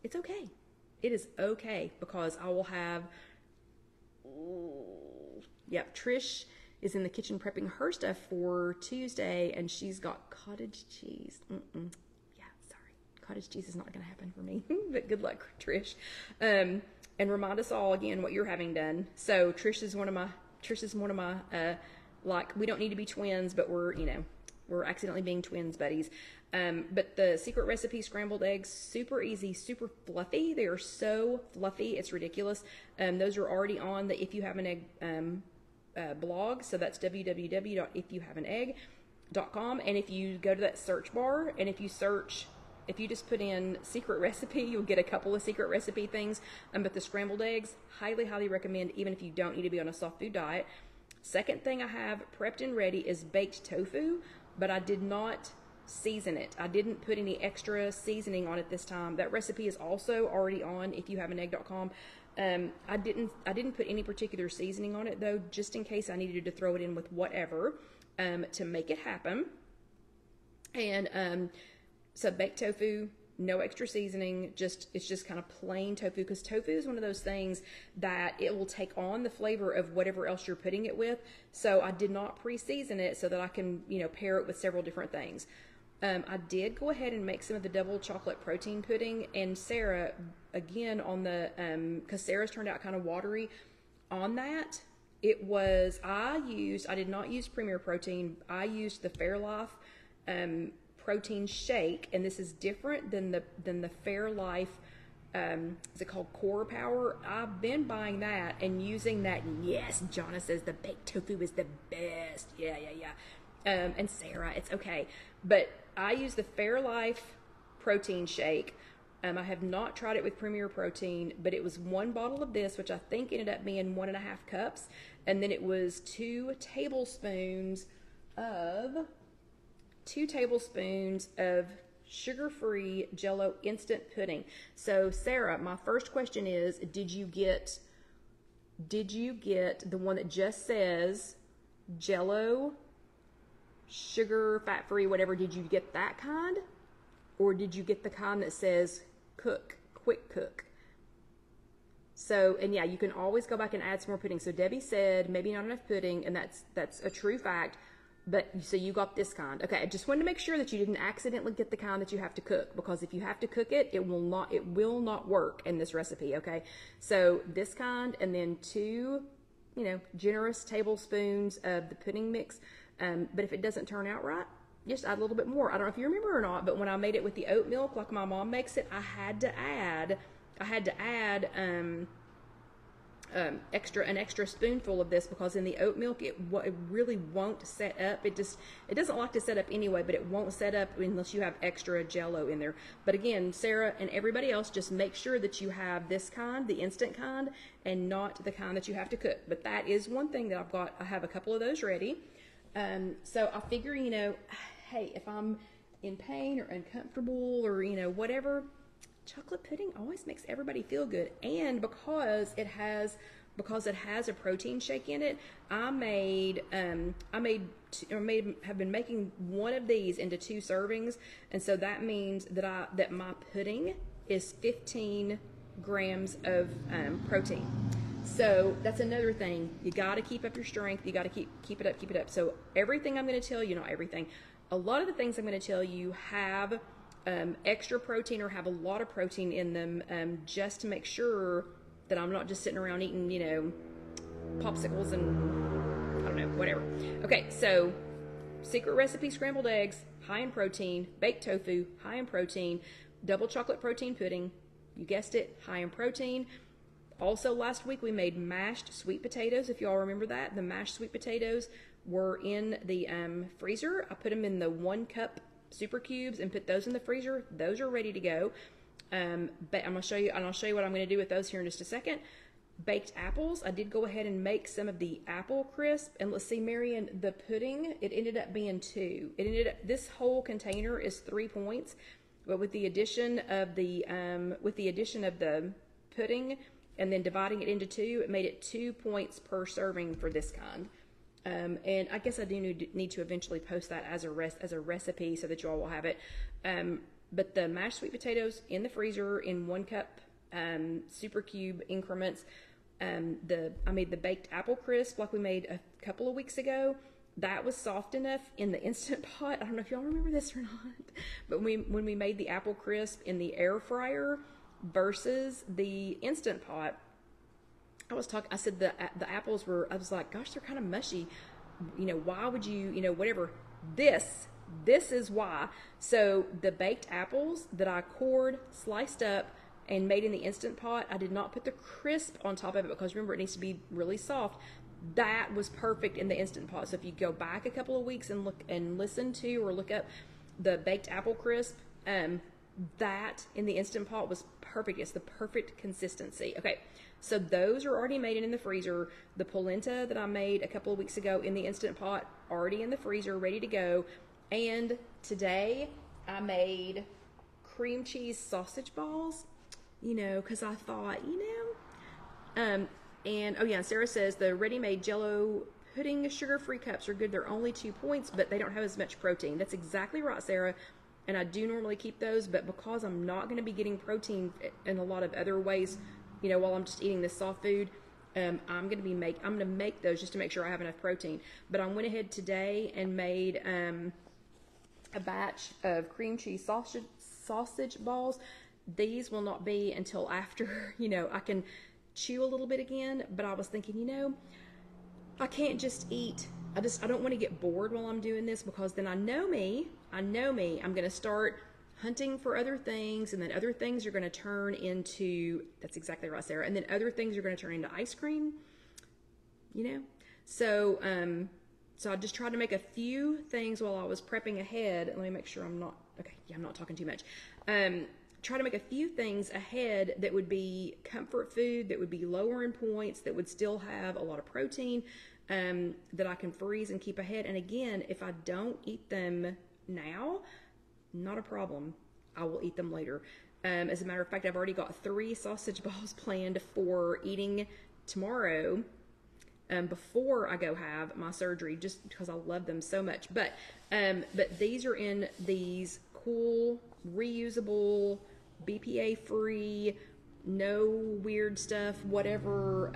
it's okay. It is okay because I will have. Yep, Trish is in the kitchen prepping her stuff for Tuesday, and she's got cottage cheese. Mm-mm. Yeah, sorry, cottage cheese is not going to happen for me. but good luck, Trish. Um, and remind us all again what you're having done. So Trish is one of my Trish is one of my uh, like we don't need to be twins, but we're you know we're accidentally being twins buddies. Um, but the secret recipe scrambled eggs, super easy, super fluffy. They are so fluffy, it's ridiculous. Um, those are already on the If You Have an Egg um, uh, blog. So that's www.ifyouhaveanegg.com. And if you go to that search bar and if you search, if you just put in secret recipe, you'll get a couple of secret recipe things. Um, but the scrambled eggs, highly, highly recommend, even if you don't need to be on a soft food diet. Second thing I have prepped and ready is baked tofu, but I did not season it. I didn't put any extra seasoning on it this time. That recipe is also already on if you have an egg.com. Um, I didn't I didn't put any particular seasoning on it though, just in case I needed to throw it in with whatever um, to make it happen. And um, so baked tofu, no extra seasoning, just it's just kind of plain tofu because tofu is one of those things that it will take on the flavor of whatever else you're putting it with. So I did not pre-season it so that I can, you know, pair it with several different things. Um, I did go ahead and make some of the double chocolate protein pudding, and Sarah, again on the because um, Sarah's turned out kind of watery on that. It was I used I did not use Premier Protein. I used the Fairlife um, protein shake, and this is different than the than the Fairlife. Um, is it called Core Power? I've been buying that and using that. Yes, Jonna says the baked tofu is the best. Yeah, yeah, yeah. Um, and Sarah, it's okay, but I use the Fairlife protein shake. Um, I have not tried it with Premier Protein, but it was one bottle of this, which I think ended up being one and a half cups, and then it was two tablespoons of two tablespoons of sugar-free Jello instant pudding. So, Sarah, my first question is: Did you get? Did you get the one that just says Jello sugar, fat free, whatever, did you get that kind? Or did you get the kind that says cook, quick cook? So, and yeah, you can always go back and add some more pudding. So Debbie said maybe not enough pudding, and that's that's a true fact. But so you got this kind. Okay, I just wanted to make sure that you didn't accidentally get the kind that you have to cook because if you have to cook it, it will not it will not work in this recipe. Okay, so this kind, and then two, you know, generous tablespoons of the pudding mix. Um, but if it doesn't turn out right, just add a little bit more. I don't know if you remember or not, but when I made it with the oat milk, like my mom makes it, I had to add I had to add um, um, extra an extra spoonful of this because in the oat milk it, it really won't set up. It just it doesn't like to set up anyway, but it won't set up unless you have extra Jello in there. But again, Sarah and everybody else, just make sure that you have this kind, the instant kind, and not the kind that you have to cook. But that is one thing that I've got. I have a couple of those ready. Um, so I figure, you know, hey, if I'm in pain or uncomfortable or you know whatever chocolate pudding always makes everybody feel good. And because it has because it has a protein shake in it, I made um, I made or made have been making one of these into two servings, and so that means that I that my pudding is 15 grams of um, protein. So that's another thing. You got to keep up your strength. You got to keep keep it up, keep it up. So everything I'm going to tell you, not everything, a lot of the things I'm going to tell you have um, extra protein or have a lot of protein in them um, just to make sure that I'm not just sitting around eating, you know, popsicles and I don't know, whatever. Okay, so secret recipe scrambled eggs, high in protein, baked tofu, high in protein, double chocolate protein pudding, you guessed it, high in protein. Also, last week we made mashed sweet potatoes. If y'all remember that, the mashed sweet potatoes were in the um, freezer. I put them in the one cup super cubes and put those in the freezer. Those are ready to go. Um, but I'm gonna show you, and I'll show you what I'm gonna do with those here in just a second. Baked apples. I did go ahead and make some of the apple crisp, and let's see, Marion, the pudding. It ended up being two. It ended up this whole container is three points, but with the addition of the um, with the addition of the pudding and then dividing it into two, it made it two points per serving for this kind. Um, and I guess I do need, to eventually post that as a res- as a recipe so that you all will have it. Um, but the mashed sweet potatoes in the freezer in one cup um, super cube increments. Um, the I made the baked apple crisp like we made a couple of weeks ago. That was soft enough in the instant pot. I don't know if y'all remember this or not, but we when we made the apple crisp in the air fryer versus the instant pot I was talking. I said the the apples were. I was like, gosh, they're kind of mushy. You know, why would you? You know, whatever. This this is why. So the baked apples that I cored, sliced up, and made in the instant pot, I did not put the crisp on top of it because remember it needs to be really soft. That was perfect in the instant pot. So if you go back a couple of weeks and look and listen to or look up the baked apple crisp, um, that in the instant pot was perfect. It's the perfect consistency. Okay, so those are already made in the freezer. The polenta that I made a couple of weeks ago in the Instant Pot, already in the freezer, ready to go. And today I made cream cheese sausage balls, you know, because I thought, you know, um, and oh yeah, Sarah says the ready-made Jello pudding sugar-free cups are good. They're only two points, but they don't have as much protein. That's exactly right, Sarah. And I do normally keep those, but because I'm not going to be getting protein in a lot of other ways you know, while I'm just eating this soft food, um, I'm gonna be make I'm gonna make those just to make sure I have enough protein. But I went ahead today and made um, a batch of cream cheese sausage sausage balls. These will not be until after you know I can chew a little bit again. But I was thinking, you know, I can't just eat. I just I don't want to get bored while I'm doing this because then I know me. I know me. I'm gonna start hunting for other things, and then other things are going to turn into that's exactly right, Sarah. And then other things are going to turn into ice cream. You know, so um, so I just tried to make a few things while I was prepping ahead. Let me make sure I'm not okay. Yeah, I'm not talking too much. Um, try to make a few things ahead that would be comfort food, that would be lower in points, that would still have a lot of protein, um, that I can freeze and keep ahead. And again, if I don't eat them now, not a problem. I will eat them later. Um, as a matter of fact, I've already got three sausage balls planned for eating tomorrow um, before I go have my surgery, just because I love them so much. But um, but these are in these cool, reusable, BPA free, no weird stuff, whatever.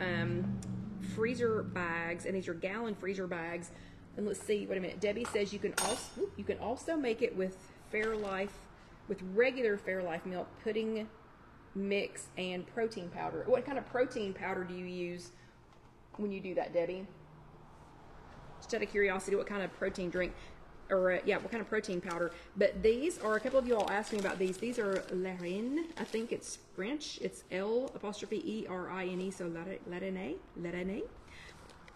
Freezer bags, and these are gallon freezer bags. And let's see, wait a minute. Debbie says you can also you can also make it with Fairlife, with regular Fairlife milk, pudding mix, and protein powder. What kind of protein powder do you use when you do that, Debbie? Just out of curiosity, what kind of protein drink? Or uh, yeah, what kind of protein powder? But these are a couple of you all asked me about these. These are Larine. I think it's French. It's L apostrophe E R I N E. So Larine, Larine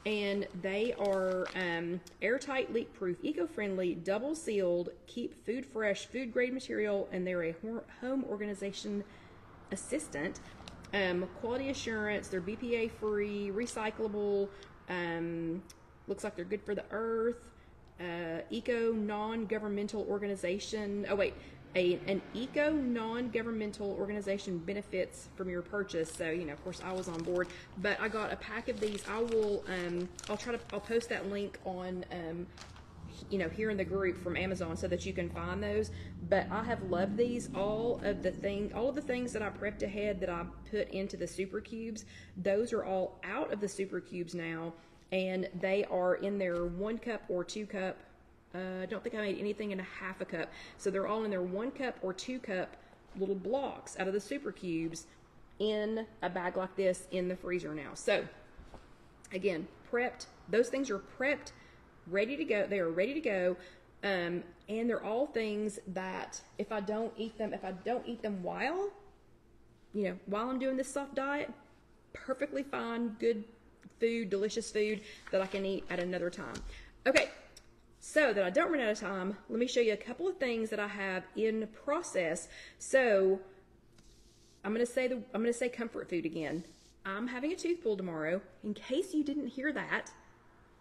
and they are um, airtight, leak-proof, eco-friendly, double-sealed, keep food fresh, food-grade material, and they're a home organization assistant. Um, quality assurance, they're BPA-free, recyclable. Um, looks like they're good for the earth. Uh, eco non-governmental organization. Oh wait, a, an eco non-governmental organization benefits from your purchase. So, you know, of course I was on board, but I got a pack of these. I will, um, I'll try to, I'll post that link on, um, you know, here in the group from Amazon so that you can find those. But I have loved these. All of the thing, all of the things that I prepped ahead that I put into the super cubes, those are all out of the super cubes now, and they are in their one cup or two cup uh, I don't think I made anything in a half a cup. So they're all in their one cup or two cup little blocks out of the super cubes in a bag like this in the freezer now. So again, prepped. Those things are prepped, ready to go. They are ready to go. Um, and they're all things that if I don't eat them, if I don't eat them while, you know, while I'm doing this soft diet, perfectly fine, good food, delicious food that I can eat at another time. Okay, so that I don't run out of time, let me show you a couple of things that I have in process. So I'm gonna say the I'm gonna say comfort food again. I'm having a tooth pull tomorrow. In case you didn't hear that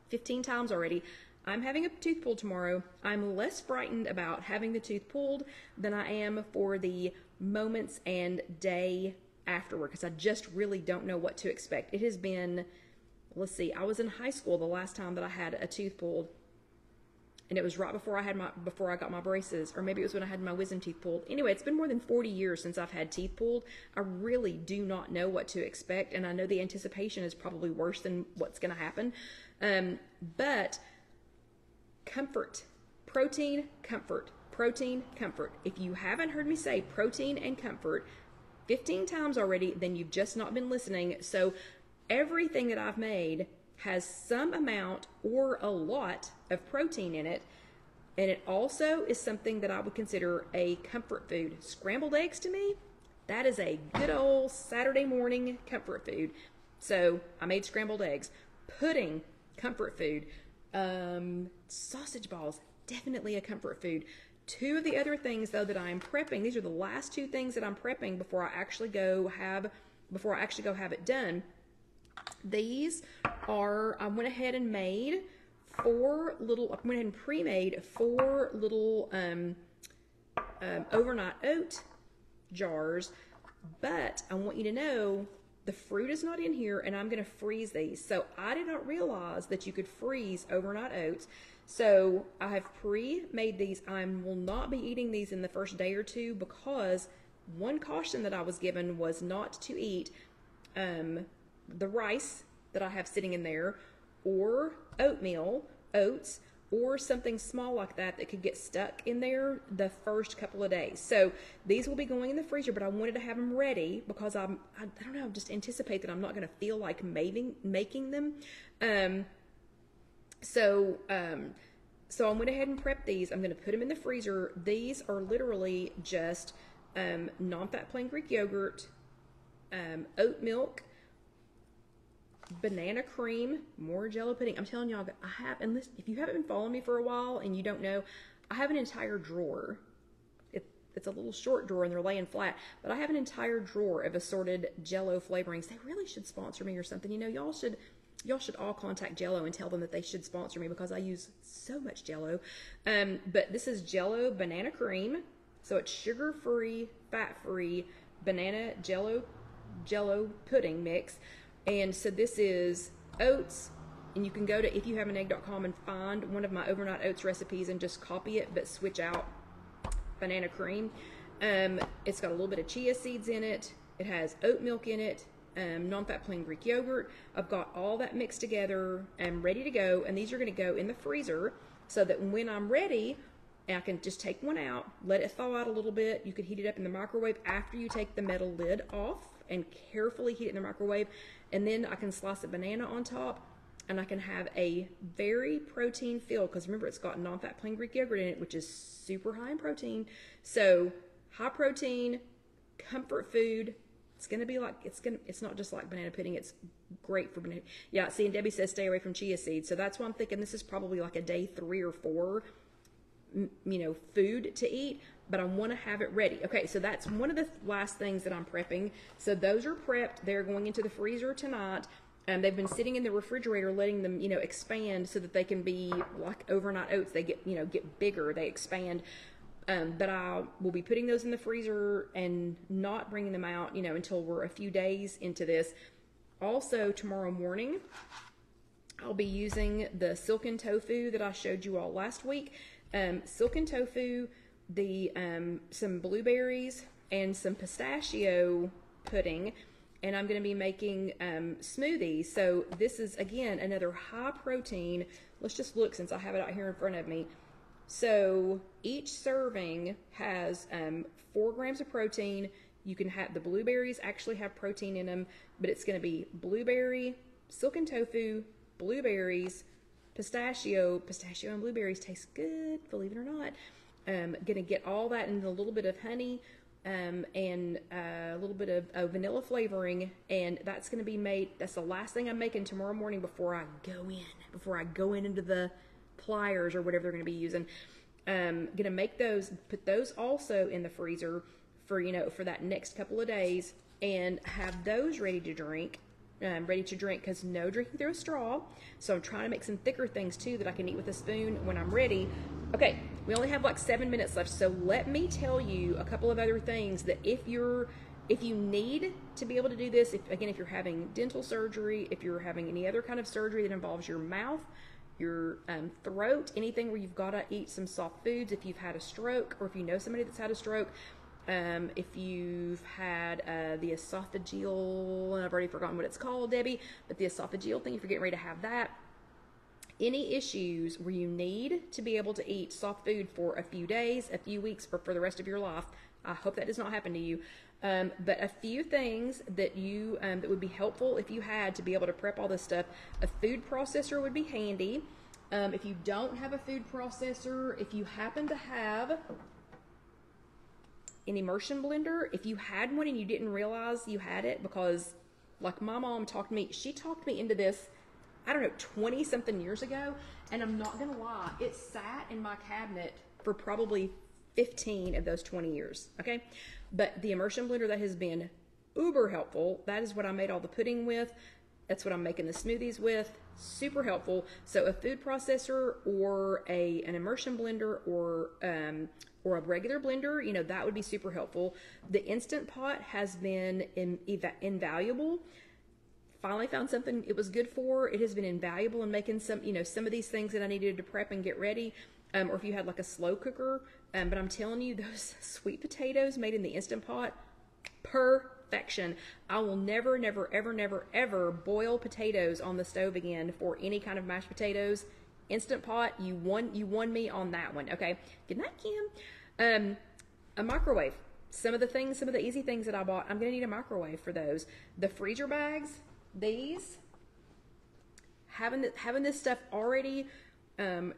15 times already, I'm having a tooth pull tomorrow. I'm less frightened about having the tooth pulled than I am for the moments and day afterward because I just really don't know what to expect. It has been, let's see, I was in high school the last time that I had a tooth pulled and it was right before I had my before I got my braces, or maybe it was when I had my wisdom teeth pulled. Anyway, it's been more than 40 years since I've had teeth pulled. I really do not know what to expect, and I know the anticipation is probably worse than what's going to happen. Um, but comfort, protein, comfort, protein, comfort. If you haven't heard me say protein and comfort 15 times already, then you've just not been listening. So everything that I've made has some amount or a lot of protein in it. And it also is something that I would consider a comfort food. Scrambled eggs to me, that is a good old Saturday morning comfort food. So I made scrambled eggs. Pudding, comfort food. Um, sausage balls, definitely a comfort food. Two of the other things though that I'm prepping, these are the last two things that I'm prepping before I actually go have before I actually go have it done. These are, I went ahead and made four little, I went ahead and pre-made four little um, um, overnight oat jars, but I want you to know the fruit is not in here and I'm going to freeze these. So I did not realize that you could freeze overnight oats. So I have pre-made these. I will not be eating these in the first day or two because one caution that I was given was not to eat um, the rice that I have sitting in there or oatmeal, oats, or something small like that that could get stuck in there the first couple of days. So these will be going in the freezer, but I wanted to have them ready because I'm, I, I don't know, just anticipate that I'm not going to feel like making, making them. Um, so, um, so I went ahead and prepped these. I'm going to put them in the freezer. These are literally just um, non-fat plain Greek yogurt, um, oat milk, banana cream, more jello pudding. I'm telling y'all, I have, listen, if you haven't been following me for a while and you don't know, I have an entire drawer. It, it's a little short drawer and they're laying flat, but I have an entire drawer of assorted jello flavorings. They really should sponsor me or something. You know, y'all should y'all should all contact Jello and tell them that they should sponsor me because I use so much Jello. Um, but this is Jello banana cream, so it's sugar-free, fat-free banana Jello Jello pudding mix. And so this is oats, and you can go to ifyouhaveanegg.com and find one of my overnight oats recipes and just copy it, but switch out banana cream. Um, it's got a little bit of chia seeds in it, It has oat milk in it, um, non-fat plain Greek yogurt. I've got all that mixed together and ready to go. And these are going to go in the freezer so that when I'm ready, I can just take one out, let it thaw out a little bit. You could heat it up in the microwave after you take the metal lid off and carefully heat it in the microwave. And then I can slice a banana on top and I can have a very protein filled because remember it's got non-fat plain Greek yogurt in it, which is super high in protein. So high protein, comfort food. It's gonna be like it's gonna. It's not just like banana pudding. It's great for banana. Yeah. See, and Debbie says stay away from chia seeds. So that's why I'm thinking this is probably like a day three or four. You know, food to eat, but I want to have it ready. Okay, so that's one of the last things that I'm prepping. So those are prepped. They're going into the freezer tonight. Um, they've been sitting in the refrigerator, letting them, you know, expand so that they can be like overnight oats. They get, you know, get bigger. They expand. Um, but I will be putting those in the freezer and not bringing them out, you know, until we're a few days into this. Also, tomorrow morning, I'll be using the silken tofu that I showed you all last week. Um, silken tofu, the um, some blueberries and some pistachio pudding and I'm going to be making um, smoothies. So this is again another high protein. Let's just look since I have it out here in front of me. So each serving has um, four grams of protein. You can have the blueberries actually have protein in them, but it's going to be blueberry, silken tofu, blueberries, pistachio. Pistachio and blueberries taste good, believe it or not. Um, gonna get all that in a little bit of honey um, and uh, a little bit of, vanilla flavoring, and that's going to be made. That's the last thing I'm making tomorrow morning before I go in, before I go in into the pliers or whatever they're going to be using. Um, to make those, put those also in the freezer for you know for that next couple of days, and have those ready to drink. Um, ready to drink because no drinking through a straw. So I'm trying to make some thicker things too that I can eat with a spoon when I'm ready. Okay, we only have like seven minutes left, so let me tell you a couple of other things that if you're if you need to be able to do this, if again if you're having dental surgery, if you're having any other kind of surgery that involves your mouth, your um, throat, anything where you've got to eat some soft foods, if you've had a stroke or if you know somebody that's had a stroke, um, if you've had uh, the esophageal, I've already forgotten what it's called, Debbie, but the esophageal thing, if you're getting ready to have that, any issues where you need to be able to eat soft food for a few days, a few weeks, or for the rest of your life. I hope that does not happen to you. Um, but a few things that you um, that would be helpful if you had to be able to prep all this stuff. A food processor would be handy. Um, if you don't have a food processor, if you happen to have an immersion blender, if you had one and you didn't realize you had it because, like my mom talked me, she talked me into this I don't know, 20 something years ago. And I'm not to lie, it sat in my cabinet for probably 15 of those 20 years. Okay. But the immersion blender that has been uber helpful, that is what I made all the pudding with. That's what I'm making the smoothies with. Super helpful. So a food processor or a an immersion blender or um, or a regular blender, you know, that would be super helpful. The instant pot has been in, invaluable finally found something it was good for. It has been invaluable in making some, you know, some of these things that I needed to prep and get ready. Um, or if you had like a slow cooker. Um, but I'm telling you, those sweet potatoes made in the Instant Pot, perfection. I will never, never, ever, never, ever boil potatoes on the stove again for any kind of mashed potatoes. Instant Pot, you won, you won me on that one. Okay, good night, Kim. Um, a microwave. Some of the things, some of the easy things that I bought, I'm gonna need a microwave for those. The freezer bags, these having the, having this stuff already um,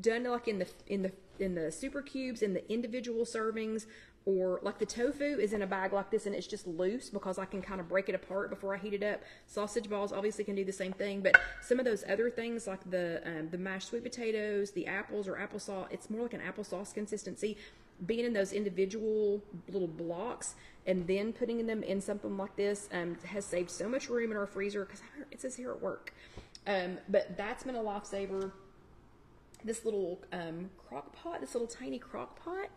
done like in the in the in the super cubes in the individual servings or like the tofu is in a bag like this and it's just loose because I can kind of break it apart before I heat it up. Sausage balls obviously can do the same thing, but some of those other things like the um, the mashed sweet potatoes, the apples or applesauce, it's more like an applesauce consistency. Being in those individual little blocks and then putting them in something like this um, has saved so much room in our freezer because it says here at work. Um, but that's been a lifesaver. This little um, crock pot, this little tiny crock pot,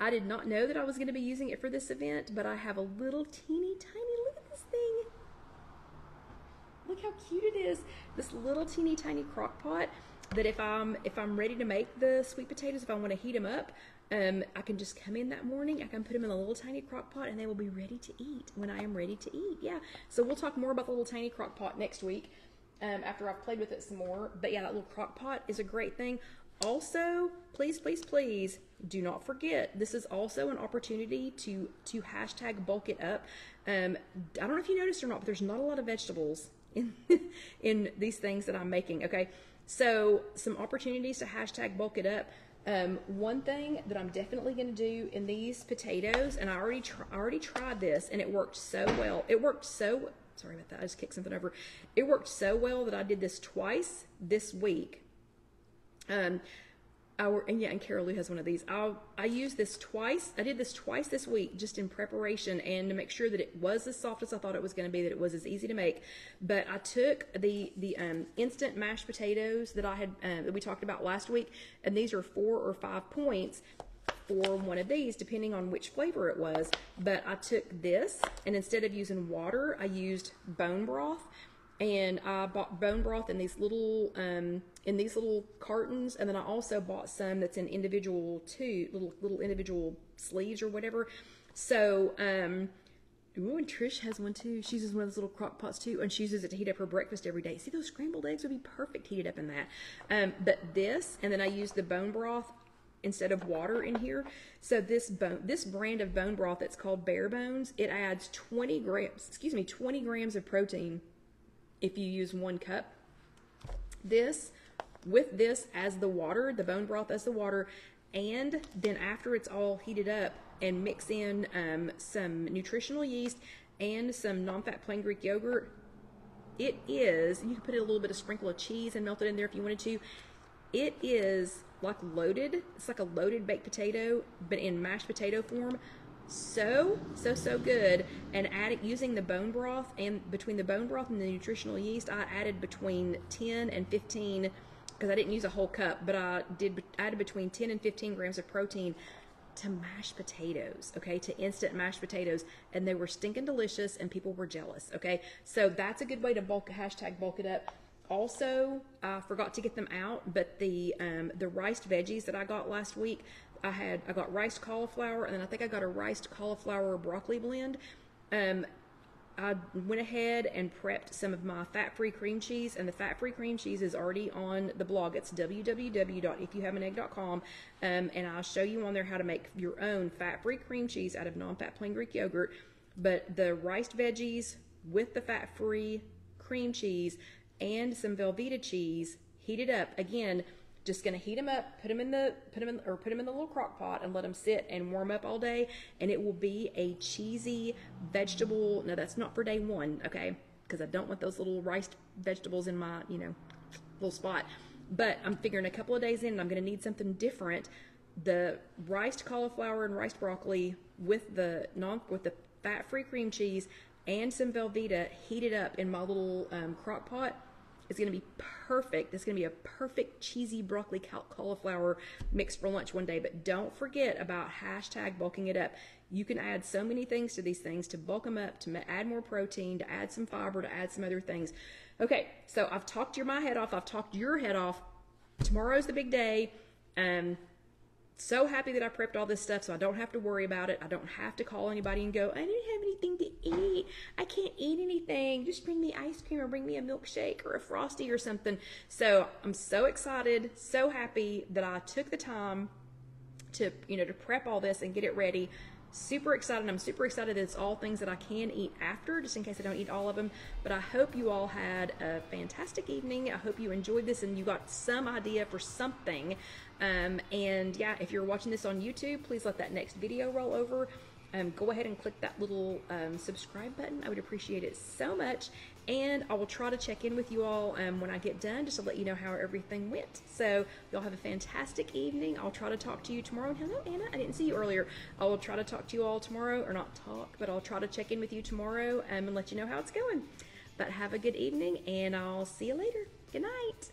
I did not know that I was going to be using it for this event, but I have a little teeny tiny, look at this thing. Look how cute it is. This little teeny tiny crock pot that if I'm if I'm ready to make the sweet potatoes, if I want to heat them up, Um, I can just come in that morning. I can put them in a little tiny crock pot, and they will be ready to eat when I am ready to eat. Yeah. So we'll talk more about the little tiny crock pot next week um, after I've played with it some more. But yeah, that little crock pot is a great thing. Also, please, please, please do not forget this is also an opportunity to to hashtag bulk it up. Um, I don't know if you noticed or not, but there's not a lot of vegetables in in these things that I'm making. Okay, so some opportunities to hashtag bulk it up. Um, one thing that I'm definitely going to do in these potatoes, and I already tr- I already tried this, and it worked so well. It worked so sorry about that. I just kicked something over. It worked so well that I did this twice this week um, our and yeah, and Carol Lou has one of these. I I used this twice. I did this twice this week, just in preparation and to make sure that it was as soft as I thought it was going to be, that it was as easy to make. But I took the the um, instant mashed potatoes that I had um, that we talked about last week, and these are four or five points for one of these, depending on which flavor it was. But I took this, and instead of using water, I used bone broth and I bought bone broth in these little um, in these little cartons, and then I also bought some that's in individual two little little individual sleeves or whatever. So, um, ooh, and Trish has one too. She uses one of those little crock pots too, and she uses it to heat up her breakfast every day. See, those scrambled eggs would be perfect heated up in that. Um, but this, and then I use the bone broth instead of water in here. So this bone, this brand of bone broth that's called Bare Bones, it adds 20 grams, excuse me, 20 grams of protein if you use one cup. This, with this as the water, the bone broth as the water, and then after it's all heated up and mix in um, some nutritional yeast and some non-fat plain Greek yogurt, it is, you can put a little bit of sprinkle of cheese and melt it in there if you wanted to. It is like loaded. It's like a loaded baked potato, but in mashed potato form so so so good. And added using the bone broth and between the bone broth and the nutritional yeast i added between 10 and 15 because i didn't use a whole cup but i did added between 10 and 15 grams of protein to mashed potatoes okay to instant mashed potatoes. And they were stinking delicious and people were jealous okay? So that's a good way to bulk hashtag bulk it up. Also i forgot to get them out but the um, the riced veggies that i got last week I had I got rice cauliflower, and then I think I got a riced cauliflower broccoli blend. Um, I went ahead and prepped some of my fat-free cream cheese, and the fat-free cream cheese is already on the blog. It's www.ifyouhaveanegg.com, um, and I'll show you on there how to make your own fat-free cream cheese out of non-fat plain Greek yogurt. But the riced veggies with the fat-free cream cheese and some Velveeta cheese heated up again just going to heat them up, put them in the put them in or put them in the little crock pot and let them sit and warm up all day and it will be a cheesy vegetable. No, that's not for day 1, okay? Because I don't want those little riced vegetables in my, you know, little spot. But I'm figuring a couple of days in I'm going to need something different. The riced cauliflower and riced broccoli with the non with the fat-free cream cheese and some Velveeta heated up in my little um, crock pot is going to be perfect. It's going to be a perfect cheesy broccoli cauliflower mix for lunch one day. But don't forget about hashtag bulking it up. You can add so many things to these things to bulk them up, to add more protein, to add some fiber, to add some other things. Okay, so I've talked your my head off. I've talked your head off. Tomorrow's the big day. Um, so happy that I prepped all this stuff so I don't have to worry about it. I don't have to call anybody and go, I didn't have anything to eat. I can't eat anything. Just bring me ice cream or bring me a milkshake or a frosty or something. So I'm so excited, so happy that I took the time to, you know, to prep all this and get it ready super excited. I'm super excited that it's all things that I can eat after, just in case I don't eat all of them. But I hope you all had a fantastic evening. I hope you enjoyed this and you got some idea for something. Um, and yeah, if you're watching this on YouTube, please let that next video roll over. Um, go ahead and click that little um, subscribe button. I would appreciate it so much. And I will try to check in with you all um, when I get done just to let you know how everything went. So, y'all have a fantastic evening. I'll try to talk to you tomorrow. And hello, Anna. I didn't see you earlier. I will try to talk to you all tomorrow, or not talk, but I'll try to check in with you tomorrow um, and let you know how it's going. But have a good evening, and I'll see you later. Good night.